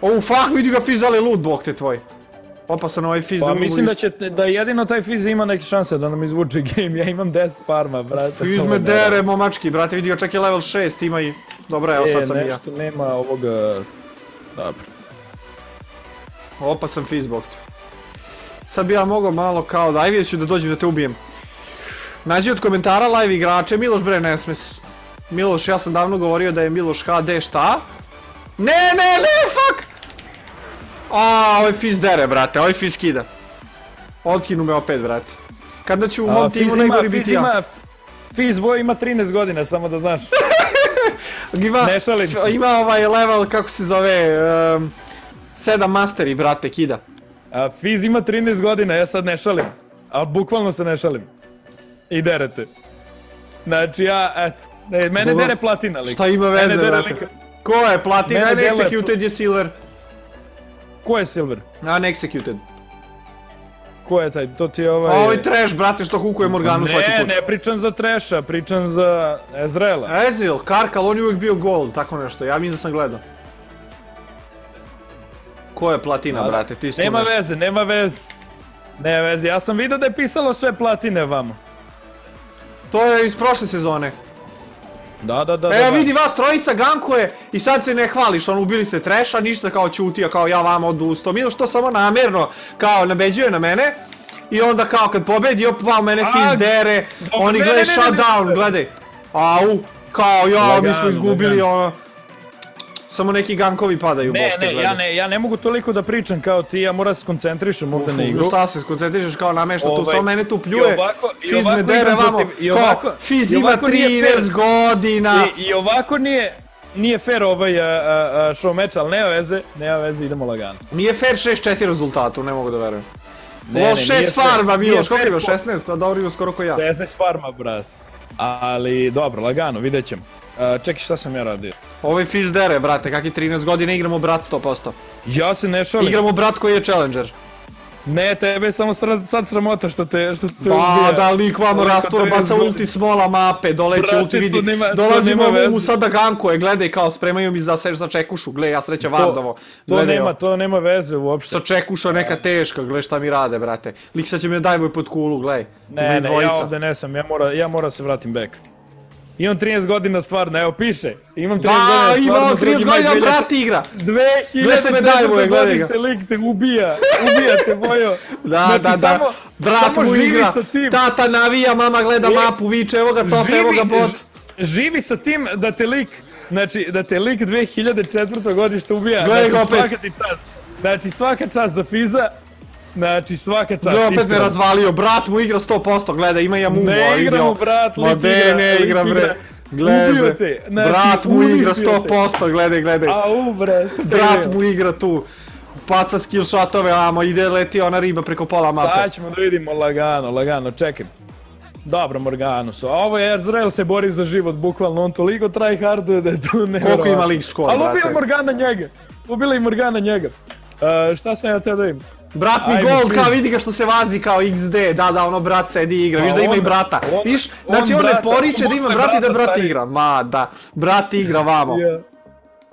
Oh fuck, vidi ga Fiz, ali lud bog te tvoj. Opasan ovaj Fiz Pa da mislim da će, da jedino taj Fiz ima neke šanse da nam izvuče game, ja imam 10 farma, brate. Fiz to me ne dere, momački, brate, vidi ga čak je level 6, ima i... Dobro, evo E, sad sam i ja. nešto nema ovoga... Dobro. Opasan Fiz bog te. Sad bi ja mogao malo kao da, aj vidjet ću da dođem da te ubijem. Nađi od komentara live igrače, Miloš bre ne sme. s- Miloš, ja sam davno govorio da je Miloš HD šta? Ne, ne, ne, fuck! A, ovaj Fiz dere, brate, ovaj Fiz kida. Otkinu me opet, brate. Kada ću u mom timu najgori biti ja. ima, Fiz Voj ima 13 godina, samo da znaš. Ima, Ne šalim se. ima ovaj level, kako se zove, um, 7 masteri, brate, kida. A Fiz ima 13 godina, ja sad ne šalim. A bukvalno se ne šalim. I derete. Znači ja, eto, ne, mene Dobro. dere platina lik. Šta ima veze, brate? Ko je platina, Mene unexecuted je silver. Ko je Silver? Unexecuted. Ko je taj? To ti je ovaj... A ovaj trash, brate, što hukuje Morganu svaki Ne, put. ne pričam za Treša, pričam za Ezreela. Ezreal, Karkal, on je uvijek bio gold, tako nešto, ja mislim da sam gledao. Ko je platina, Da, brate, ti si Nema nešto. veze, nema veze. Nema veze, ja sam vidio da je pisalo sve platine vamo. To je iz prošle sezone. Da, da, da. da, Evo da. vidi vas trojica gankuje i sad se ne hvališ, on ubili ste treša, ništa kao ćutija, kao ja vama odustao. Miloš to samo namjerno, kao nabeđuje na mene. I onda kao kad pobedi, op, pa mene Fizz dere, oni gledaju shutdown, gledaj. Au, kao ja, mi smo izgubili ono. Samo neki gankovi padaju, Ne, ne, ja ne, ja ne mogu toliko da pričam kao ti, ja moram da se skoncentrišem ovde na igru. Šta se skoncentrišeš kao namešta, tu Ovaj, samo mene tu i pljuje. ovako- i Fizz me ovako dere vamo, i kao, ovako- Fizz i ima ovako nije 13 fair. godina. I, I ovako nije, nije fair ovaj a, a, a, show meč, ali nema veze, nema veze, idemo lagano. Nije fair 6-4 rezultatu, ne mogu da verujem. Ne, Loš ne, nije 6 fair. farma, Miloš, koliko ima? po- 16, a dobro ima skoro ko ja. 16 farma, brat. Ali, dobro, lagano, vidjet ćemo. A, čekaj, šta sam ja radio? Ovaj Fizz dere, brate, kakvi 13 godina igramo brat 100%. Ja se ne šalim. Igramo brat koji je challenger. Ne, tebe je samo sad sramota što te, što te ubija. da lik vamo rastura, 13 baca ulti smola mape, doleće ulti vidi. nema- Dolazimo mu veze. sad da gankuje, gledaj kao spremaju mi za za čekušu, gledaj ja sreća Vardovo. To nema, ovo. to nema veze uopšte. Sa čekuša neka teška, gledaj šta mi rade, brate. Lik sad će me dajvoj pod kulu, gledaj. Ne, ne, ja ovde ne sam, ja mora, ja mora se vratim back. Imam 13 godina stvarno, evo piše. Imam 13 Da, godina stvarno. on 30 godina, brat igra. 2000 Gledaj što me dajvoje, gledaj ga. godište lik te ubija, ubija te bojo. Da, Znači, da, da. samo- Brat samo mu igra. Tata navija, mama gleda E, mapu, viče, evo ga top, evo ga bot. živi sa tim da te lik, znači da te lik 2004. godište ubija. Gledaj ga znači, opet. svaka ti čast. Znači svaka čast za Fiza. Znači svaka čast. Gle, opet me razvalio, brat mu igra 100%, gledaj, ima ja mu. Ne igra mu brat, lik de, igra, ne lik igra bre. Gledaj, znači, brat mu igra uništio te. 100%, gledaj, gledaj. Au bre. Brat mu igra tu. Paca skill shotove, amo, ide leti ona riba preko pola mape. Sad ćemo da vidimo lagano, lagano, čekaj. Dobro Morganus, a ovo je Ezreal se bori za život, bukvalno on toliko tryharduje da je tu ne Koliko ima lig score, Ali brate? ubila Morgana njega, ubila i Morgana njega. Uh, šta sam ja te da im? Brat mi Ajme, gold, kao vidi ga što se vazi kao XD, da, da, ono brat sedi i igra, viš da ima i brata. Viš, znači on ne poriče da ima brat i da brata, brat stari. igra. Ma da, brat igra vamo.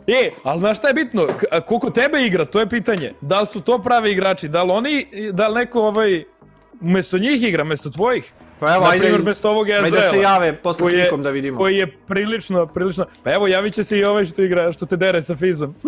E, ali znaš šta je bitno? K- koliko tebe igra, to je pitanje. Da li su to pravi igrači? Da li oni, da li neko ovaj, umjesto njih igra, umjesto tvojih? Pa evo, ajde, primjer, bez ovog ajde da se Ezreela. jave posle koji slikom da vidimo. Koji je prilično, prilično... Pa evo, javit će se i ovaj što igra, što te dere sa Fizom.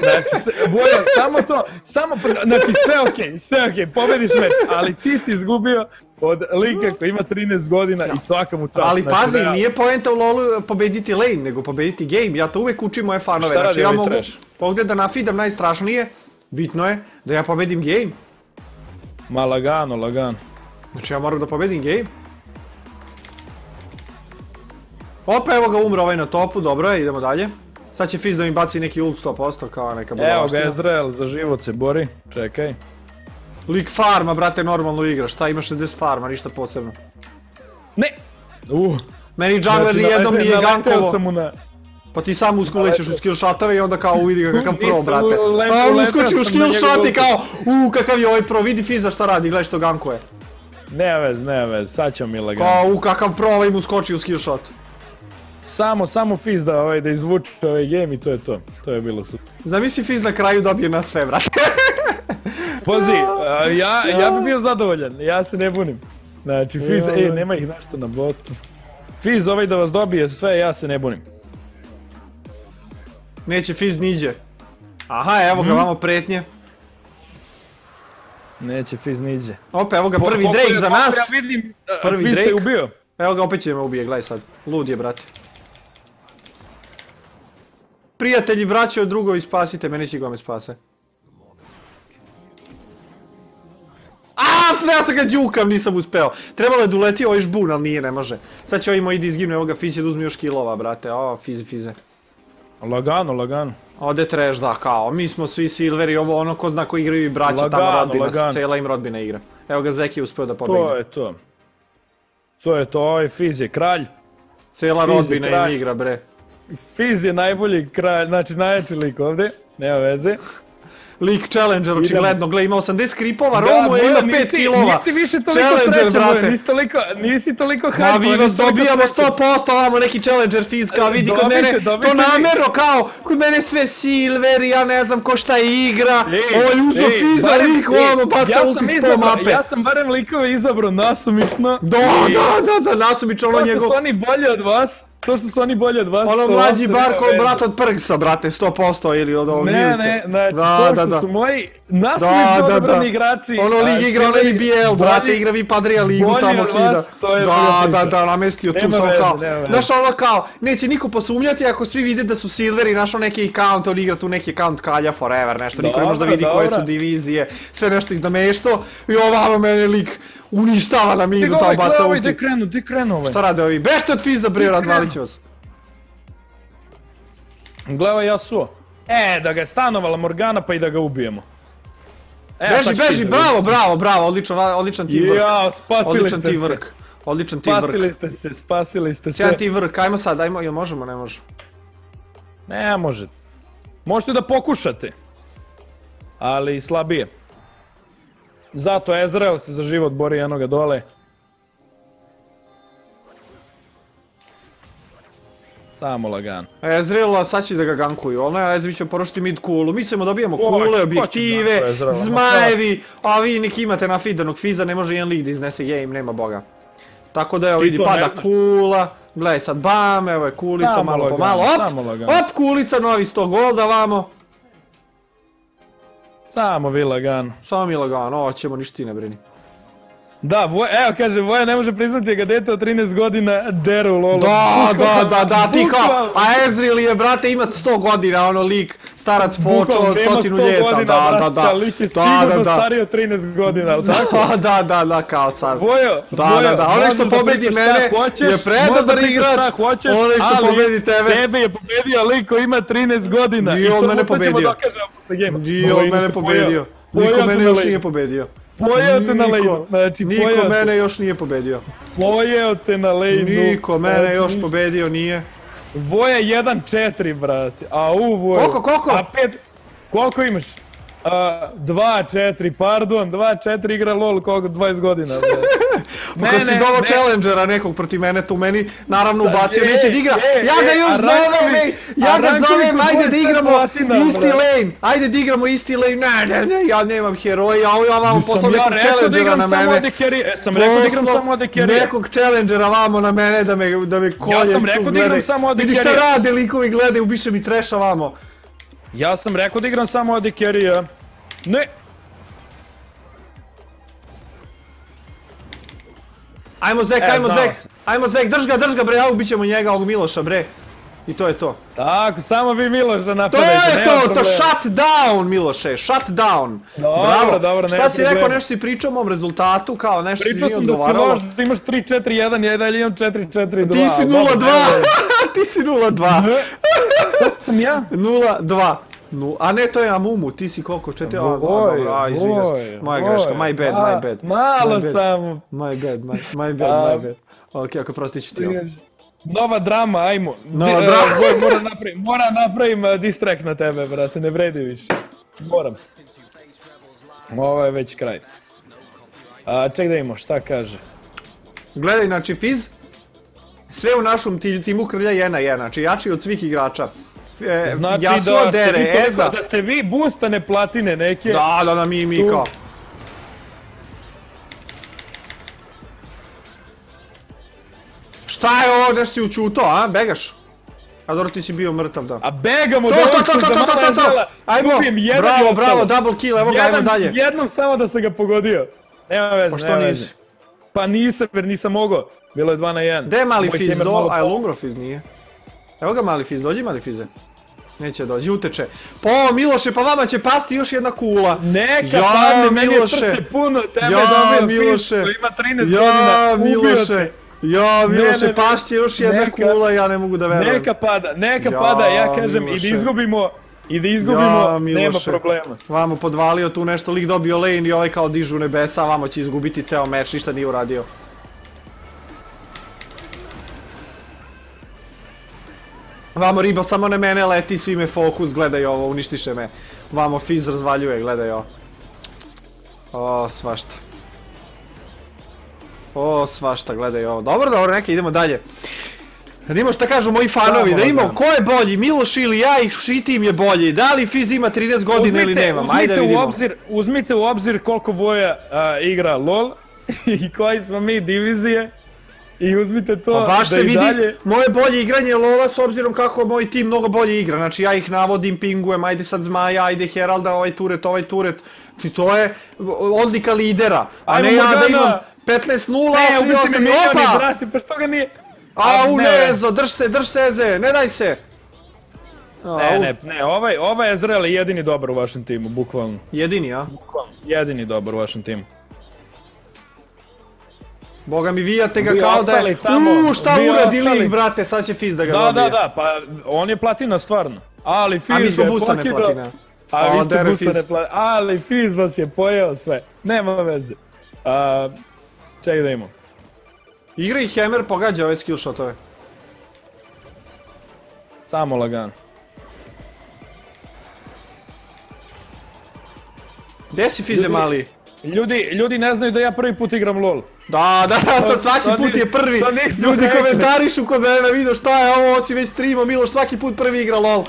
Znači, Boja, samo to, samo... Znači, sve okej, sve okej, pobediš meč, ali ti si izgubio od lika koji ima 13 godina i svaka mu čast. Ali znači, pazi, realno. nije poenta u LoLu pobediti lane, nego pobediti game. Ja to uvek učim moje fanove. Šta radi Znači ja mogu trash? ovdje da nafidam najstrašnije, bitno je da ja pobedim game. Ma lagano, lagano. Znači ja moram da pobedim game. Opa, evo ga umro ovaj na topu, dobro je, idemo dalje. Sad će Fizz da mi baci neki ult 100% kao neka Evo ga, budalaština. Ezreal za život se bori. Čekaj. Lik farma, brate, normalno igra. Šta ima 60 farma, ništa posebno. Ne! Uh, Meni jungler nijednom nalete- nije gankovo. sam na... Pa ti sam uskolećeš u skill shotove i onda kao uvidi ga kakav pro, brate. lepo, A on uskoči u skill shot i kao, u kakav je ovaj pro, vidi Fiza šta radi, gledaj što gankuje. Nema vez, nema vez, sad ćemo mi lagano. Kao, u kakav pro, ovaj mu skoči u skill shot. Samo, samo Fizz da, ovaj, da izvuče ovaj game i to je to. To je bilo super. Zamisli Fiz na kraju dobije na sve, brate. Pozi, a, ja, ja bi bio zadovoljan, ja se ne bunim. Znači, Fizz, ej, da. nema ih nešto na botu. Fizz ovaj da vas dobije sve, ja se ne bunim. Neće Fiz niđe. Aha, evo ga, vamo pretnje. Neće Fizz niđe. Opa, evo ga, prvi Drake za nas. Prvi Fizz te Drake. ubio. Evo ga, opet će me ubije, gledaj sad. Lud je, brate. Prijatelji, braćo, drugovi, spasite me, neće ga me spase. A, ja sam ga djukam, nisam uspeo. Trebalo je da uleti ovaj žbun, ali nije, ne može. Sad će ovaj moj ide izginu, evo ga, Fiz će da uzme još kilova, brate. O, Fize, Fize. Lagano, lagano. Ode trash, da, kao, mi smo svi silveri, ovo ono, ko zna ko igraju i braća, tamo rodbina, lagano. cijela im rodbina igra. Evo ga, Zeki je uspeo da pobegne. To je to. To je to, ovaj Fizz je kralj. Cijela Fiz je rodbina im igra, bre. Fizz je najbolji kralj, znači najjači lik ovdje. Nema veze. Lik Challenger, očigledno, gle, ima 80 kripova, Da, Romo je ima 5 nisi- kilova. Nisi više toliko Boja, brate. nisi toliko, nisi toliko Ma hajpa, vi vas dobijamo srećan. 100%, ovamo neki Challenger Fizz, kao vidi kod Dobite, mene, dobite to namjerno kao, kod mene sve silver ja ne znam ko šta igra, ovaj uzo Fizza, barem- lik ono, baca ulti po mape. Ja sam barem likove izabrao nasumično. Da, da, da, da, nasumično ono njegov, su oni bolji od vas, to što su oni bolji od vas, ono mlađi Barko, brat od Prgsa, brate, 100% ili od ovog Ne, Milice. ne, znači Da, to da, što da. su moji nasumično Da, da, odabrani da. igrači. Ono lig igra onaj silveri BL, brate, igra vi Padrija ligu tamo kida. vas, to je Da, da, da, namestio tu samo veze, kao. Znaš ono kao, neće niko posumnjati ako svi vide da su silveri, našao neki account, on igra tu neki account kalja forever, nešto, niko ne može da vidi koje su divizije, sve nešto ih namešto i ovamo mene lik uništava na Ti midu, ga tamo ovaj, baca ulti. gde krenu, gde krenu ovaj. Šta rade ovi? Bešte od Fiza, bre, razvalit će vas. Gledaj Yasuo. E, da ga je stanovala Morgana pa i da ga ubijemo. E, Beži, beži, ti bravo, bravo, bravo, odličan, odličan teamwork. Jao, spasili Odličan ste se. teamwork. Odličan teamwork. Spasili ste se, spasili ste se. Sjajan teamwork, ajmo sad, ajmo, jel možemo, ne može. Ne može. Možete da pokušate. Ali slabije. Zato Ezreal se za život bori jednoga dole. Samo lagano. Ezreal, sad će da ga gankuju, ono Ezreal će porušiti mid kulu, mi ćemo će- kule, objektive, zmajevi, a vi nek imate na feedernog Fiza, ne može jedan lig da iznese game, nema boga. Tako da evo vidi, pada kula, gledaj sad bam, evo je kulica, Samo malo po malo, op, op, kulica, novi 100 golda vamo. Samo vi lagano. Samo mi lagano, ovo ćemo ništa ti ne brini. Da, Voj, evo kaže, Voja ne može priznati ga dete od 13 godina deru lolo. Da, da, da, da, ti kao, a Ezreal je, brate, ima 100 godina, ono lik, starac da ima stotinu 100 ljeta, godina, da, da, da. lik je Da, sigurno da, da. stariji od 13 godina, ali tako? Da, da, da, da, kao sad. Vojo, Da, Vojo, da, da, onaj što pobedi mene hoćeš, je predobar igrač, hoćeš, onaj što pobedi tebe- tebe je pobedio lik koji ima 13 godina. Nije i to mene pobedio. Vojno mene pobedio. Niko te mene još nije pobedio. Pojeo te na lejnu, znači Niko pojeo mene još nije pobedio. Pojeo te na lejnu. Niko mene Znači, još pobedio nije. Voja 1-4, brate. A u, Voja. Koliko, koliko? A pet... Koliko imaš? A, 2-4, pardon, 2-4 igra LOL koliko 20 godina. bre. Pa kad si dovo challengera nekog protiv mene, tu meni naravno ubacio, neće da igra. Ja ga još zovem, ja ga zovem, ajde da igramo isti lane, ajde da igramo isti lane, ne, ne, ne, ja nemam heroja, a ja vamo poslao Sam ja nekog da challengera na mene. carry, e, sam rekao da igram samo AD carry. Nekog challengera vamo na mene da me, da me kolje. sam tu, rekao da igram samo AD Vidi šta carry. rade likovi, gledaj, ubiše mi treša vamo. Ja sam rekao da igram samo AD carry. Ne, Ajmo Zek, E, ajmo Zek, ajmo Zek, drž ga, drž ga bre, a ubićemo njega, ovog Miloša bre. I to je to. tako, samo vi Miloša To napadajte, je nema to, to shut down, Miloše, shut down. Dobro, Bravo. dobro, nema Šta si rekao, nešto si pričao o mom rezultatu, kao nešto Pričao sam da si loš, da imaš 3-4-1, ja i dalje imam 4-4-2. Ti si ali dobro, 0-2, nema veze. ti si 0-2. Šta sam ja? 0-2. Nu, a ne, to je Amumu, ti si koliko, četiri, a, Voj, dobro, a, izvinjam Moja greška, my bad, my bad. Malo My bad. samo. My bad, my, my bad, A, my bad. Ok, ako prostit ću ti ovo. Nova drama, ajmo. Nova Di- drama. e, Boj, moram napravim, moram napravim uh, distract na tebe, brate, ne vredi više. Moram. Ovo je već kraj. A, ček da imamo, šta kaže? Gledaj, znači, Fiz, sve u našom ti- timu krlja jedna jedna, znači jači od svih igrača. E, Znači Yasuo da, dere, Eza. da ste vi boostane platine neke. Da, da, da, mi, mi Tu. kao. Šta je ovo, nešto si učuto, a? Begaš? A dobro, ti si bio mrtav, da. A begamo To, da to, to, to, to, to, to, to. Ajmo, bravo, bravo, double kill, evo ga, ajmo dalje. Jednom samo da sam ga pogodio. Nema veze, Pa što nema veze. Pa nisam, jer nisam mogao. Bilo je 2 na 1. Gde je mali Fiz, do, a je Lungro Fiz nije? Evo ga mali Fiz, dođi mali Fize. Neće dođi, uteče. Po, Miloše, pa vama će pasti još jedna kula. Neka Ja, padne, meni je srce puno, tebe Ja, dobio Miloše. Ima 13 Ja, godina, Miloše. te. Ja, Miloše, ne, ne. pašće još jedna Neka. kula, ja ne mogu da verujem. Neka pada, neka Ja, pada, ja kažem, i da izgubimo, i da izgubimo, Ja, nema Miloše. problema. Vamo podvalio tu nešto, lik dobio lane i ovaj kao dižu nebesa, vamo će izgubiti ceo meč, ništa nije uradio. Vamo riba samo na mene leti, svi me fokus, gledaj ovo, uništiše me. Vamo Fizz razvaljuje, gledaj ovo. O, svašta. O, svašta, gledaj ovo. Dobro, dobro, neka idemo dalje. Da imamo šta kažu moji fanovi, da imamo lagano. ko je bolji, Miloš ili ja ih šitim je bolji, da li Fizz ima 13 godina ili nema, ajde da u vidimo. obzir, uzmite u obzir koliko Voja igra LOL i koji smo mi divizije i uzmite to Pa baš da se vidi dalje... moje bolje igranje Lola s obzirom kako moj tim mnogo bolje igra. Znači ja ih navodim, pingujem, ajde sad Zmaja, ajde Heralda, ovaj turet, ovaj turet. Znači to je odlika lidera. A Ajmo, ne ja da imam 15-0, Ne, a svi ostali, opa! brate, pa što ga nije... A u ne, nezo, drž se, drž se, Eze, ne daj se! A, Ne, ne, ne, ovaj, ovaj Ezreal je jedini dobar u vašem timu, bukvalno. Jedini, a? Bukvalno, jedini dobar u vašem timu. Boga mi vijate ga Vi kao da je... tamo, Uuu, šta uradili ih, brate, sad će Fizz da ga Da, dobije. da, da, pa on je platina stvarno. Ali Fizz A mi smo boostane pokidao. platina. A A, vi ste boostane Fizz. platina. Ali Fizz vas je pojeo sve. Nema veze. A, čekaj da imamo. Igra i Hammer pogađa ove skill shotove. Samo lagano. Gde si Fize mali? Ljudi, ljudi ne znaju da ja prvi put igram LOL. Da, da, da, to svaki to put je prvi. Ljudi rekli. komentarišu kod mene na video šta je ovo, si već streamo, Miloš svaki put prvi igra LOL.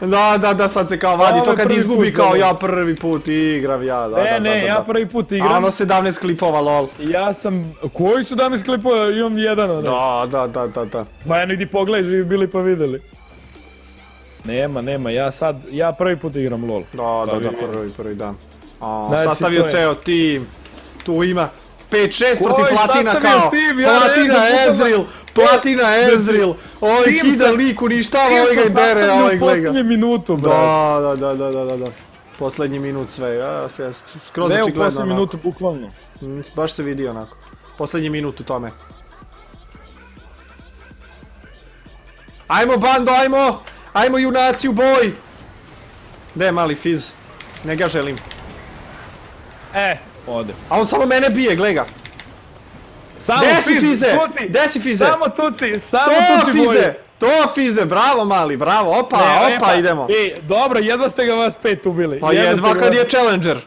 da, da, da, sad se kao vadi to kad izgubi kao ja prvi put igram, ja, da, da, Ne, da, ne, da, ja da. prvi put igram. ono 17 klipova LOL. Ja sam... Koji su danas klipova? Imam jedan onaj. Da, da, da, da, da. Eno idi pogledaj, živi bili pa videli. Nema, nema, ja sad, ja prvi put igram LOL. Da, da, da, vidim. prvi, prvi dan. A, Znači, sastavio ceo tim. Tu ima 5-6 Ko protiv Platina kao. tim? Ja Platina ne Ezreal, Platina Ezreal. Ovaj Tim kida sam- lik uništava, Tim ovaj ga sam i bere, ovaj u gleda. posljednju minutu, brate. Da, da, da, da, da, da, da. Poslednji minut sve, ja, ja, skroz Ne, u očigledno onako. minutu, bukvalno. Mm, Baš se vidi onako. Poslednji minut u tome. Ajmo bando, ajmo! Ajmo junaci u boj! Gde je mali fiz? Ne ga želim. E, ode. A on samo mene bije, gle ga. Samo Gde si Fiz, Fize? tuci! Gde si Fize? Samo tuci, samo O, tuci Fize! boje. To Fize, bravo mali, bravo, opa, Ne, opa, idemo. Ej, dobro, jedva ste ga vas pet ubili. Pa Jedva jedva kad vas- je Challenger.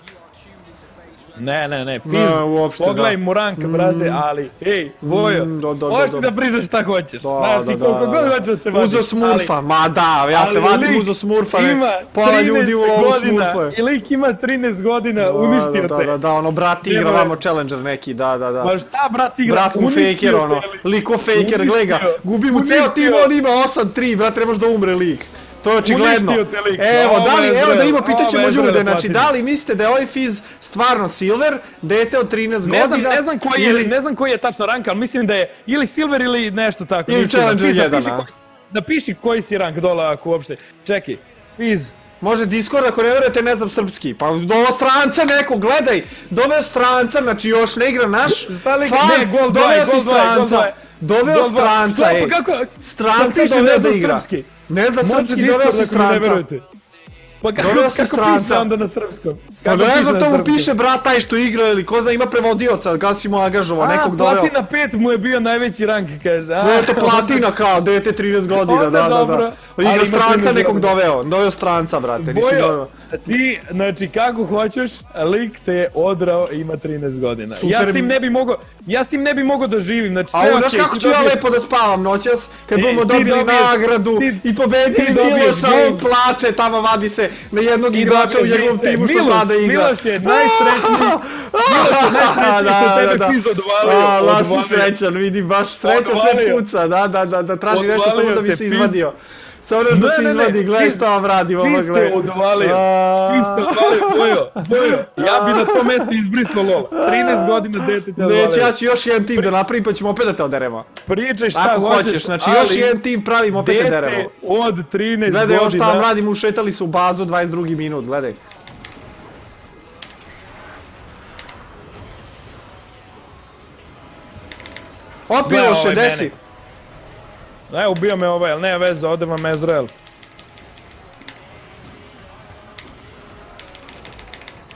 Ne, ne, ne, Fiz, Ne, uopšte, pogledaj da. Muranka, brate, ali, ej, Vojo, Mm, da, da, da, možeš ti da. da priđeš šta hoćeš, Da, znači da, da, koliko da, god da. hoćeš da se vadiš, Uzo smurfa, ma da, ja se ali vadim lik uzo smurfa, ne. ima Pola 13 ljudi u lovu smurfa. I lik ima 13 godina, Da, uništio da, te. Da, da, ono, brat igra vamo. Challenger neki, da, da, da. Ma šta, brat, igra? Brat mu faker, ono, lik. liko faker, gle ga, gubi mu ceo tim, on ima 8-3, brat, trebaš da umre lik. To je očigledno. Lik. Evo, da li, evo da ima, pitaćemo ljude, znači, da li mislite da je ovaj Fizz stvarno Silver, dete od 13 godina? Ne znam, ne znam koji je, ne znam koji je tačno rank, ali mislim da je ili Silver ili nešto tako. Ili mislim, Challenger Fiz, jedan, napiši a? koji si- Napiši koji si rank dole ako uopšte. Čekaj, Fiz, Može Discord ako ne verujete, ne znam srpski. Pa dovo stranca neko, gledaj. Doveo stranca, znači još ne igra naš. Fan, ne, gol doveo si stranca. Doveo stranca, Što, ej. pa kako? Stranca doveo da igra. srpski. Ne zna srpski, doveo si ne stranca. Pa kako, Doveo si kako stranca. piše onda na srpskom? Pa Kako ne piše znam, na to mu piše brat taj što igra ili ko zna ima prevodioca, kad si mu angažovao, A, nekog doveo. platina 5 mu je bio najveći rank, kaže. A, Ne, to platina kao, dete 13 godina, da, da, da. Igra stranca 13 nekog doveo, doveo stranca, brate, nisi doveo. Ti, znači kako hoćeš, lik te je odrao i ima 13 godina. ja Super s tim ne bi mogao, ja s tim ne bi mogao da živim, znači A sve ovo, znaš okej, kako ću ja dobiješ- lepo da spavam noćas, kad E, budemo dobili dobiješ- nagradu ti- i pobedili Miloša, on plače, tamo vadi se na jednog I igrača u njegovom timu što Miloš, zna da igra. Miloš je najsrećniji, Miloš je najsrećniji što tebe Fiz odvalio, A, laš si odvalio. srećan, vidi, baš sreća sve puca, da, da, da, da traži nešto samo da bi se izvadio. Nešto da se izvadi, gledaj šta vam radi, ovo Fiz te gledaj. odvalio. A, Fiz te odvalio, Bojo, Bojo, ja bi na tvom mjestu izbrisao LOL. 13 godina dete te odvalio. Neće, ja ću još jedan tim da napravim pa ćemo opet da te oderemo. Pričaj šta Ako hoćeš, hoćeš, znači još jedan tim pravim opet te dete deremo. od 13 Gledaj ovo godina. šta vam radim, ušetali su u bazu 22. minut, gledaj. Gle, Opilo še, ovaj desi. mene. E, ubio me ovaj, ali nema veze, ode vam Ezrael.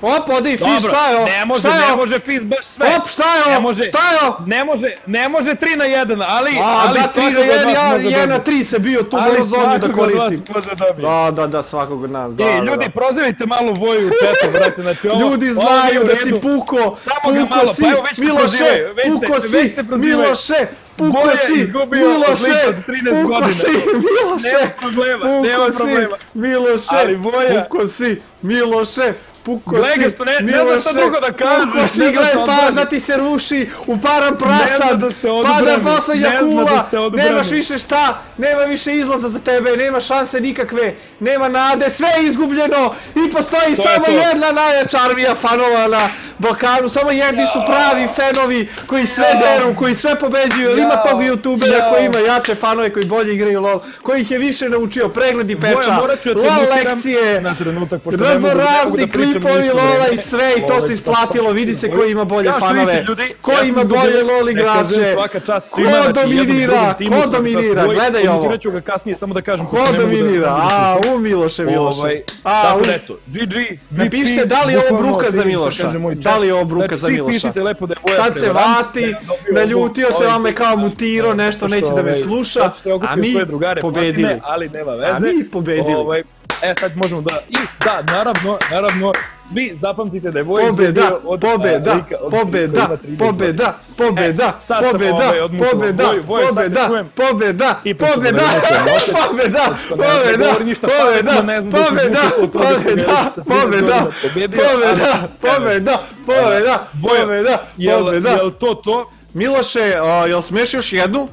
Op, odi, Fiz, Dobro, šta je ovo? ne može, ne može Fizz baš sve. Op, šta je ovo? Šta je ovo? Ne može, ne može 3 na 1, ali, A, ali da, 3 svakog na od 1, vas ja, može 1 na dobiti. 3 se bio tu, Ali moram zonju da svakog od vas koristim. može dobiti. Da, da, da, svakog od nas, da, Ej, da, ljudi, da. prozivajte malo Voju u chatu, brate, znači ovo... Ljudi znaju da si redu. puko, Samo ga puko malo, si, pa evo već te Miloše, puko si. Miloše, puko si, Miloše, lika od 13 puko si, Miloše, Nema problema, puko nema si, problema. Miloše, Ali puko si, Miloše, puko Gle si, ga što ne- ne zna šta Miloše, drugo da kaže, ne si, gledaj, pa da ti se ruši, uparam Ne prasad, zna da se pada poslednja ne da nemaš više šta, nema više izlaza za tebe, nema šanse nikakve, nema nade, sve je izgubljeno i postoji To samo jedna najjača armija fanova na Balkanu, samo jedni su pravi fanovi koji sve deru, koji sve pobeđuju, ima tog youtubera koji ima jače fanove koji bolje igraju LOL, koji ih je više naučio, pregledi peča, da LOL lekcije, na trenutak, pošto ne mogu, ne mogu razni da pričam klipovi Lola i sve i to se isplatilo, vidi se ko ima bolje fanove, ko ima bolje LOL igrače, ko znači, dominira, ko dominira, gledaj ovo. komentirat ću ga kasnije, samo da kažem, Ko da- dominira, da a u Miloše, Miloše, Ovaj, a tako u... da eto, GG, Napišite da li je ovo bruka za Miloša, da li je ovo bruka Znači, za Miloša. pišite lepo da je Voja Sad se vati, da dobio naljutio se ovaj vame kao tip. mutirao, nešto neće da me ovaj, sluša, a mi pobedili. ali nema veze. mi pobedili. E sad možemo da, i da, naravno, naravno, vi zapamtite da je Pobeda, izgubio od a, pobeda, lika od- 13 godina. pobeda, pobeda, E, sad sam, pobeda, ovaj, odmukao. pobeda, Voju, Voju, pobeda, čujem. pobeda, I me remetio opet, pobeda, pošto ne zna da pametno, ne zna da se pobeda, izvuče od toga što ga je pobeda, sa 13 pobeda, godina pobedio, pobeda, ali- pobeda, pobeda, Vojo, pobeda, Jel, to to? Miloše, jel smeš još jednu?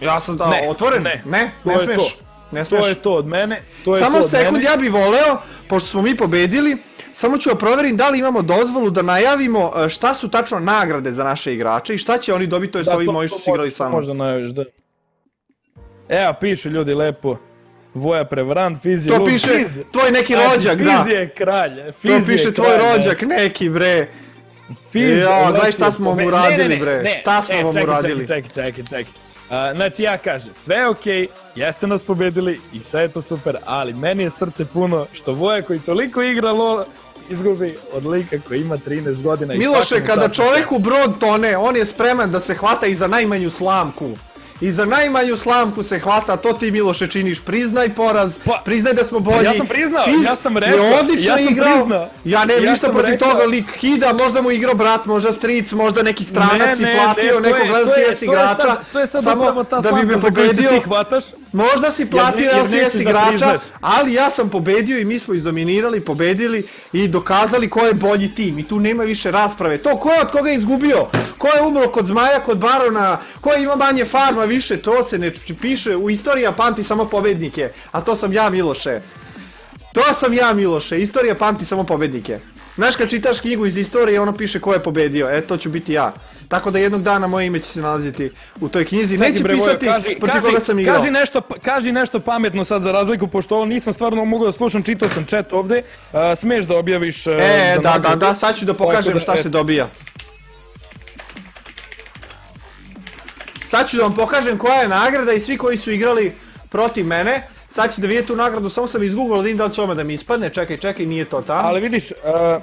Ja sam da, otvoren? ne. Ne, ne to. Ne. To je to od mene. To je Samo to od sekund, mene. ja bih voleo, pošto smo mi pobedili, samo ću da proverim da li imamo dozvolu da najavimo e, šta su tačno nagrade za naše igrače i šta će oni dobiti, to jest Da, ovi to- moji to što su igrali sa mnom. Možda najaviš, da. Evo, pišu ljudi lepo. Voja prevarant, Fiz je To lud. piše Fiz, tvoj neki znači, rođak, da. je kralj. To Fiz je piše tvoj kralj, rođak neki, bre. Fiz, Ja, znači, gledaj šta smo mu uradili, ne, ne, ne, bre. ne. Šta smo E, vam čekaj, uradili? Čekaj, čekaj, čekaj, čekaj. A, znači ja kažem, sve je okej, jeste nas pobedili i sve je to super, ali meni je srce puno što Voja koji toliko igra LoL izgubi od lika koji ima 13 godina i Miloše, svakom kada čovek u brod tone, on je spreman da se hvata i za najmanju slamku. I za najmanju slamku se hvata, to ti Miloše činiš, priznaj poraz, Pa, priznaj da smo bolji. ja sam priznao, Fiz ja sam je rekao, ja sam igrao. priznao. Ja nemam Ja ništa protiv rekao- toga, lik Hida, možda mu igrao brat, možda stric, možda neki stranac Ne, i ne, platio ne, nekog je- gleda to je- to je igrača, sad- je upravo ta da bi me pobedio. ti hvataš. Možda si platio jer LCS nećeš da igrača, priznaš. ali ja sam pobedio i mi smo izdominirali, pobedili i dokazali ko je bolji tim. I tu nema više rasprave. To ko je od koga je izgubio, ko je umro kod Zmaja, kod Barona, ko ima manje farma više, to se ne piše. U istorija pamti samo pobednike, a to sam ja Miloše. To sam ja Miloše, istorija pamti samo pobednike. Znaš kad čitaš knjigu iz istorije ono piše ko je pobedio, e to ću biti ja. Tako da jednog dana moje ime će se nalaziti u toj knjizi. Neće pisati kaži- protiv kaži- koga sam igrao. Kaži nešto, pa- kaži nešto pametno sad za razliku, pošto ovo nisam stvarno mogao da slušam, čitao sam chat ovde. Uh, smeš da objaviš uh, E, za da, da, nagradu. da, sad ću da pokažem da, šta se dobija. Sad ću da vam pokažem koja je nagrada i svi koji su igrali protiv mene. Sad ću da vidite tu nagradu, samo sam izgooglao da vidim da li će ome da mi ispadne. Čekaj, čekaj, nije to tamo. Ali vidiš, uh,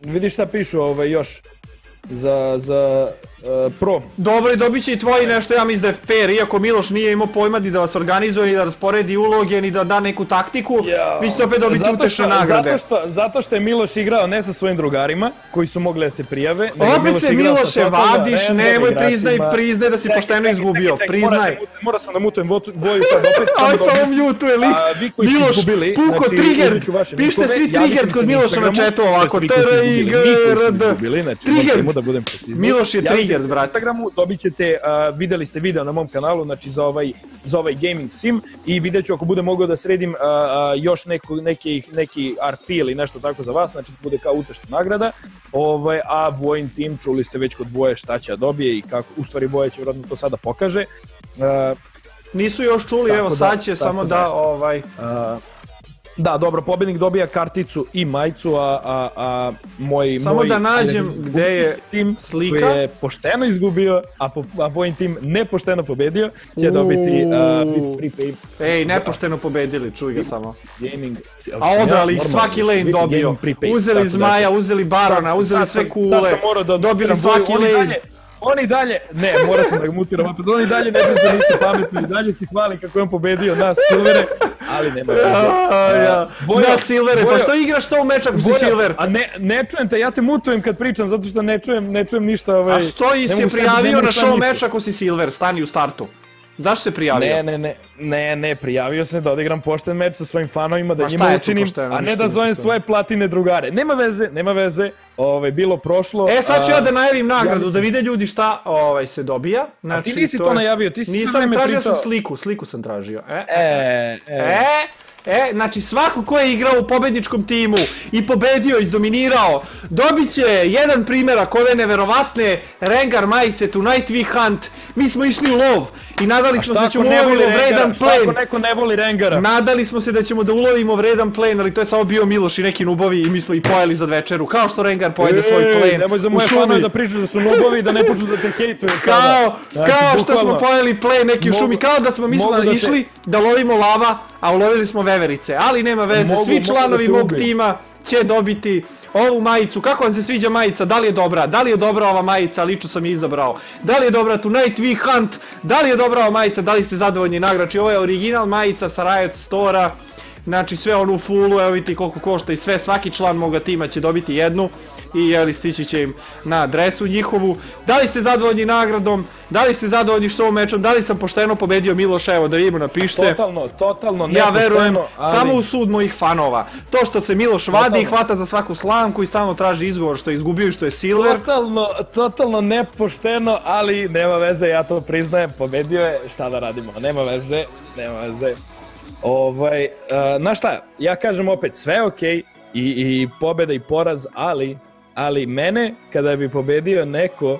vidiš šta pišu ovaj, još za, za uh, pro. Dobro, i dobit će i tvoji nešto, ja mislim da je fair, iako Miloš nije imao pojma ni da vas organizuje, ni da rasporedi uloge, ni da da neku taktiku. Vi ćete opet dobiti zato utešne što, nagrade. Zato što, zato što je Miloš igrao ne sa svojim drugarima, koji su mogli da se prijave. Opet se Miloše vadiš, random nemoj priznaj, priznaj da si Čekaj, pošteno čekaj, izgubio, čekaj, priznaj. Mora, da sam da mutujem votu- boju sad opet. Aj, da samo mutuje lik. Miloš, puko znači, trigger. Pišite svi trigger kod Miloša na chatu ovako. to jest možemo da budem precizniji. Miloš je triggered, se na brate. Instagramu dobit ćete, uh, videli ste video na mom kanalu, znači za ovaj, za ovaj gaming sim i vidjet ću ako budem mogao da sredim uh, uh, još neko, neki, neki RP ili nešto tako za vas, znači da bude kao utešna nagrada, ovaj, a Vojin tim, čuli ste već kod Voje šta će da dobije i kako, u stvari Voje će vjerojatno to sada pokaže. Uh, Nisu još čuli, Tako evo da, sad će samo da. da ovaj... uh, da, dobro, pobednik dobija karticu i majicu, a, a, a moj... Samo moj da nađem gde je tim slika. koji je pošteno izgubio, a, po, a Vojin tim nepošteno pobedio, će dobiti uh, bit prepaid Ej, nepošteno pobedili, čuj ga samo. gaming. A odrali ih, svaki lane dobio. Uzeli da zmaja, uzeli barona, uzeli sve kule. Dobili svaki lane. Oni dalje, ne, mora sam da ga mutiram opet, oni dalje ne pričaju ništa pametno i dalje se hvali kako je on pobedio nas Silvere, ali nema veze. Ja. Vojo, Na silvere, pa Vojo, što igraš to u meč ako si silver? A ne, ne čujem te, ja te mutujem kad pričam zato što ne čujem, ne čujem ništa. Ovaj, A što i sad- ne prijavio na show meč ako si silver, stani u startu. Zašto se prijavio? Ne, ne, ne, ne, ne, prijavio se da odigram pošten meč sa svojim fanovima, da šta njima učinim, pošteno, a ne da zovem svoje platine drugare. Nema veze, nema veze, ovaj, bilo prošlo. E, sad ću a, ja da najavim nagradu, mislim- da vide ljudi šta ovaj, se dobija. Znači, ti nisi to je- najavio, ti si sve Nisam, vreme tražio sam pričao. sliku, sliku sam tražio. E, E, e, E, e, znači svako ko je igrao u pobedničkom timu i pobedio, izdominirao, dobit će jedan primjerak ove neverovatne Rengar majice Tonight We Hunt. Mi smo išli u lov i nadali smo se da ćemo ne voli vredan Rengara? Šta ako plen. neko ne voli Rengara? Nadali smo se da ćemo da ulovimo vredan plen, ali to je samo bio Miloš i neki nubovi i mi smo i pojeli za večeru, kao što Rengar pojede svoj Ej, plen Nemoj za moje fanove da pričaš da su nubovi i da ne počnu da te hejtuju sada. Kao, Znači, kao što smo pojeli plen neki u šumi, kao da smo mi smo da te- išli da lovimo lava, a ulovili smo veverice. Ali nema veze, Mogu- svi da članovi te mog tima će dobiti ovu majicu. Kako vam se sviđa majica? Da li je dobra? Da li je dobra ova majica? Lično sam je izabrao. Da li je dobra Tonight We Hunt? Da li je dobra ova majica? Da li ste zadovoljni nagrači? Ovo je original majica sa Riot Store-a. Znači sve ono u fullu, evo vidite koliko košta i sve, svaki član moga tima će dobiti jednu i jeli stići će im na adresu njihovu. Da li ste zadovoljni nagradom? Da li ste zadovoljni show mečom? Da li sam pošteno pobedio Miloša? Evo da vidimo, napište. Totalno, totalno Ja nepošteno, verujem ali... samo u sud mojih fanova. To što se Miloš vadi i hvata za svaku slamku i stalno traži izgovor što je izgubio i što je silver. Totalno, totalno nepošteno, ali nema veze, ja to priznajem, pobedio je, šta da radimo, nema veze, nema veze. Ovaj, uh, znaš šta, ja kažem opet, sve je okej, i, i pobeda i poraz, ali, ali mene, kada bi pobedio neko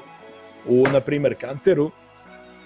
u, na primer, Kanteru,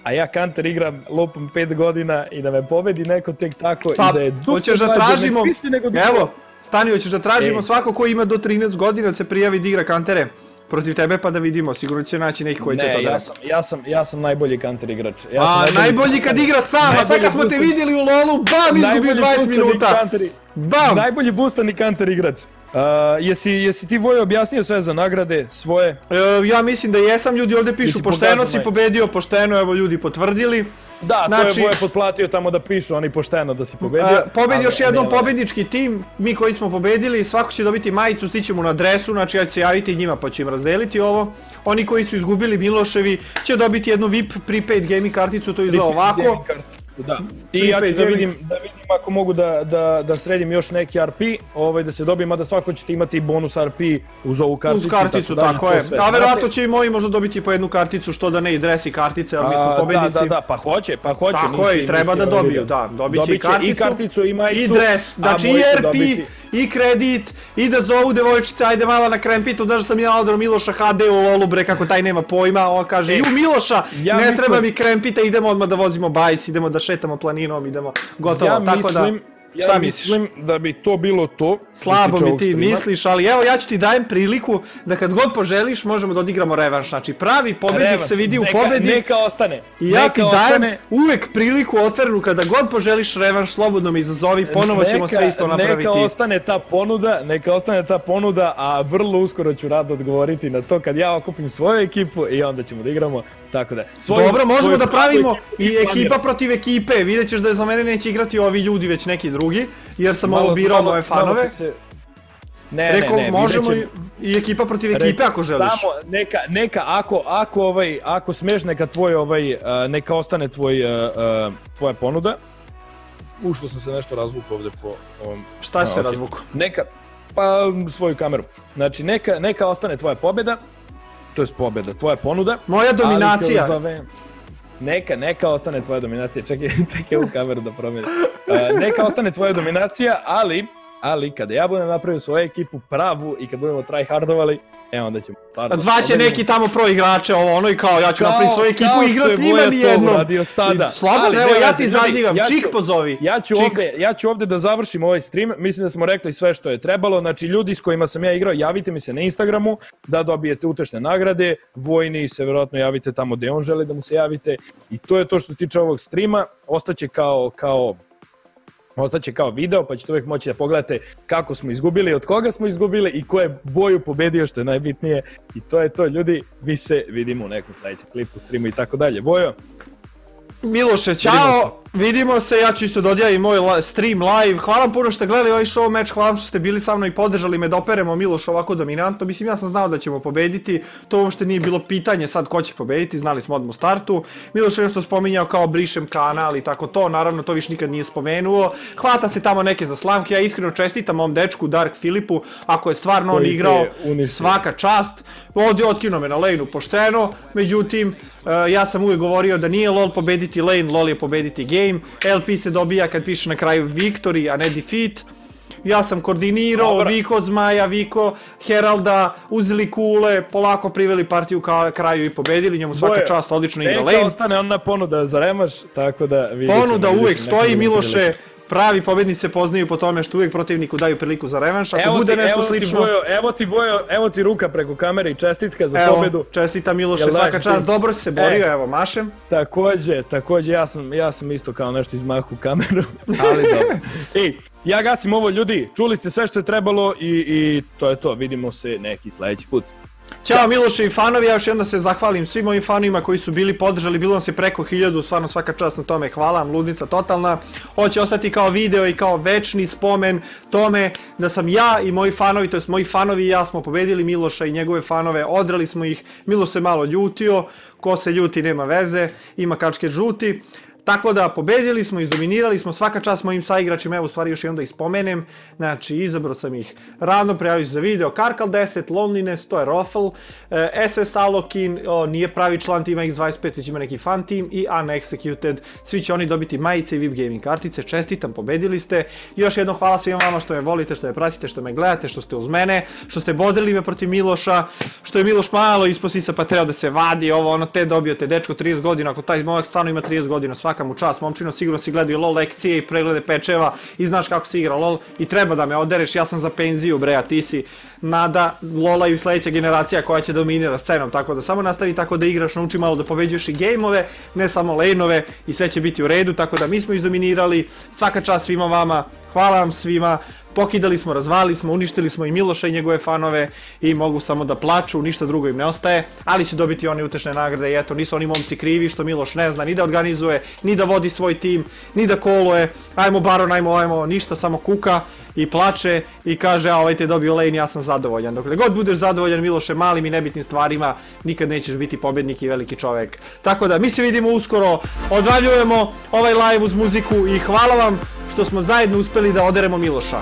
a ja Kanter igram lupom 5 godina i da me pobedi neko tek tako Pa, i da je duplo hoćeš da tražimo, nego duplo. evo, stani, hoćeš da tražimo Ej. svako ko ima do 13 godina da se prijavi da igra kantere protiv tebe pa da vidimo, sigurno će naći neki koji će ne, to da ja sam, ja sam, ja sam najbolji Kanter igrač. Ja A, sam najbolji kad igra sam, a sad kad smo te vidjeli u lolu, bam, izgubio najbolji 20 boostani minuta. Bam! najbolji boostani Kanter igrač. A, jesi, jesi ti Vojo objasnio sve za nagrade svoje? E, ja mislim da jesam, ljudi ovde pišu Jesi pošteno si pobedio, pošteno, evo ljudi potvrdili. Da, to Znači- je Voje potplatio tamo da pišu, oni pošteno da si pobedio. Pobedi još jednom pobednički tim, mi koji smo pobedili, svako će dobiti majicu, stićemo na adresu, znači ja ću se javiti njima pa ću im razdeliti ovo. Oni koji su izgubili Miloševi će dobiti jednu VIP prepaid gaming karticu, to izgleda ovako. Gaming Da. I ja ću da vidim, da vidim ako mogu da, da, da sredim još neki RP, ovaj, da se dobije, mada svako ćete imati bonus RP uz ovu karticu. Uz karticu, tako to je. sve A verovatno će i moji možda dobiti po jednu karticu, što da ne i dres i kartice, ali mi smo A, pobednici. Da, da, da, pa hoće, pa hoće. Tako nisi- je, treba nisi da dobiju, da. Dobit će i karticu, i karticu i majicu. I dres, znači i RP, i kredit, i da zovu devojčice, ajde malo na krempitu, da sam ja odro Miloša HD u Lolu, bre, kako taj nema pojma, on kaže, E, ju Miloša, ja ne mislim- treba mi krempita, idemo odmah da vozimo bajs, idemo da šetamo planinom, idemo gotovo, Ja tako mislim, da, ja šta misliš? mislim da bi to bilo to. Slabo mi ti streama. misliš, ali evo ja ću ti dajem priliku da kad god poželiš možemo da odigramo revanš. Znači pravi pobednik Revanš, se vidi u neka- pobedi. Neka ostane. I ja neka ti dajem ostane. uvek priliku otvorenu kada god poželiš revanš, slobodno me izazovi, ponovo ćemo Neka- sve isto napraviti. Neka ostane ta ponuda, neka ostane ta ponuda, a vrlo uskoro ću rado odgovoriti na to kad ja okupim svoju ekipu i onda ćemo da igramo. Tako da, svoju, Dobro, možemo svoju da pravimo ekipu i ekipa protiv ekipe. Vidjet ćeš da za mene neće igrati ovi ljudi, već neki drugi, jer sam Malo- ovo birao malo- moje malo fanove. se- Ne, Rekao, ne, ne, možemo i, i ekipa protiv ćemo- ekipe ako želiš. Tamo, neka, neka, ako, ako, ovaj, ako smeš, neka tvoj, ovaj, uh, neka ostane tvoj, uh, uh, tvoja ponuda. U što sam se nešto razvukao ovde po ovom... Šta A, se okej. razvuku? Neka, pa svoju kameru. Znači, neka, neka ostane tvoja pobjeda, to je pobjeda, tvoja ponuda. Moja dominacija. kroz ove- Neka, neka ostane tvoja dominacija. Čekaj, čekaj ovu kameru da promenim. Uh, neka ostane tvoja dominacija, ali, ali kada ja budem napravio svoju ekipu pravu i kad budemo tryhardovali, e onda ćemo stvarno... Zvaće pobedimo. neki tamo pro igrače, ovo ono i kao ja ću Kao- napraviti svoju ekipu kao i igra s njima Voja ni to jednom. uradio sada. Slobodno, evo ja ti izazivam, ja čik pozovi. Ja ću, Čik. ovde, ja ću ovde da završim ovaj stream, mislim da smo rekli sve što je trebalo, znači ljudi s kojima sam ja igrao, javite mi se na Instagramu da dobijete utešne nagrade, Vojni se verovatno javite tamo gde on želi da mu se javite i to je to što se tiče ovog streama, ostaće kao, kao Ostaće kao video, pa ćete uvijek moći da pogledate kako smo izgubili, od koga smo izgubili i ko je Voju pobedio, što je najbitnije. I to je to, ljudi, vi se vidimo u nekom sledećem klipu, streamu i tako dalje. Vojo, Miloše, Vidimo čao, vidimo se, ja ću isto da odjavim moj stream live. Hvala vam puno što gledali ovaj show match, hvala vam što ste bili sa mnom i podržali me da operemo Miloš ovako dominantno. Mislim, ja sam znao da ćemo pobediti, to uopšte nije bilo pitanje sad ko će pobediti, znali smo odmah u startu. Miloš je nešto spominjao kao brišem kanal i tako to, naravno to više nikad nije spomenuo. Hvata se tamo neke zaslamke, ja iskreno čestitam mom dečku Dark Filipu, ako je stvarno on igrao, svaka čast. Ovdje je otkinuo me na lane pošteno, međutim, e, ja sam uvijek govorio da nije LoL pobediti lane, LoL je pobediti game. LP se dobija kad piše na kraju victory, a ne defeat. Ja sam koordinirao. Viko Zmaja, Viko Heralda, uzeli kule, polako priveli partiju ka kraju i pobedili, njemu svaka Boja, čast, odlično igra neka lane. ostane ona ponuda za remaš, tako da vidjet ćemo, Ponuda neka stoji, Miloše. Pravi pobednici se poznaju po tome što uvijek protivniku daju priliku za revanš. Ako Evo bude ti, nešto evo slično... Ti Vojo, evo ti Vojo, evo ti ruka preko kamere i čestitka za Evo, pobedu. čestita Miloše, Jel svaka daš čast, ti? dobro se borio, E. evo, mašem. Takođe, takođe ja sam, ja sam isto kao nešto izmahu kameru, ali dobro. Ej, ja gasim ovo ljudi, čuli ste sve što je trebalo i, i to je to, vidimo se neki sledeći put. Ćao Miloše i fanovi, ja još jednom se zahvalim svim mojim fanovima koji su bili podržali, bilo nas je preko hiljadu, stvarno svaka čast na tome, hvala vam, ludnica totalna. Ovo će ostati kao video i kao večni spomen tome da sam ja i moji fanovi, to jest moji fanovi i ja smo pobedili Miloša i njegove fanove, odrali smo ih, Miloš se malo ljutio, ko se ljuti nema veze, ima kačke žuti. Tako da pobedili smo, izdominirali smo, svaka čast mojim saigračima, evo u stvari još i onda ih spomenem, znači izabrao sam ih. Rano, prijavio za video, Karkal 10, Loneliness, to je Roffle, e, SS Alokin, nije pravi član tima X25, već ima neki fan team i Unexecuted, svi će oni dobiti majice i VIP gaming kartice, čestitam, pobedili ste, još jednom hvala svima vama što me volite, što me pratite, što me gledate, što ste uz mene, što ste bodrili me protiv Miloša, što je Miloš malo ispod sisa pa treba da se vadi, ovo ono te dobio te dečko 30 godina, ako taj momak stvarno ima 30 godina, svaka mu čast, momčino sigurno si gledao LOL lekcije i preglede pečeva i znaš kako se igra LOL i treba da me odereš, ja sam za penziju bre, a ti si nada Lola i sledeća generacija koja će dominira scenom, tako da samo nastavi tako da igraš, nauči malo da pobeđuješ i gejmove, ne samo laneove i sve će biti u redu, tako da mi smo izdominirali, svaka čast svima vama, hvala vam svima, pokidali smo, razvali smo, uništili smo i Miloša i njegove fanove i mogu samo da plaču, ništa drugo im ne ostaje, ali će dobiti oni utešne nagrade i eto, nisu oni momci krivi što Miloš ne zna ni da organizuje, ni da vodi svoj tim, ni da koluje, ajmo Baron, ajmo, ajmo, ništa, samo kuka i plače i kaže, a ovaj te dobio lane, ja sam zadovoljan. Dokle god budeš zadovoljan Miloše malim i nebitnim stvarima, nikad nećeš biti pobednik i veliki čovek. Tako da, mi se vidimo uskoro, odvaljujemo ovaj live uz muziku i hvala vam što smo zajedno uspeli da oderemo Miloša.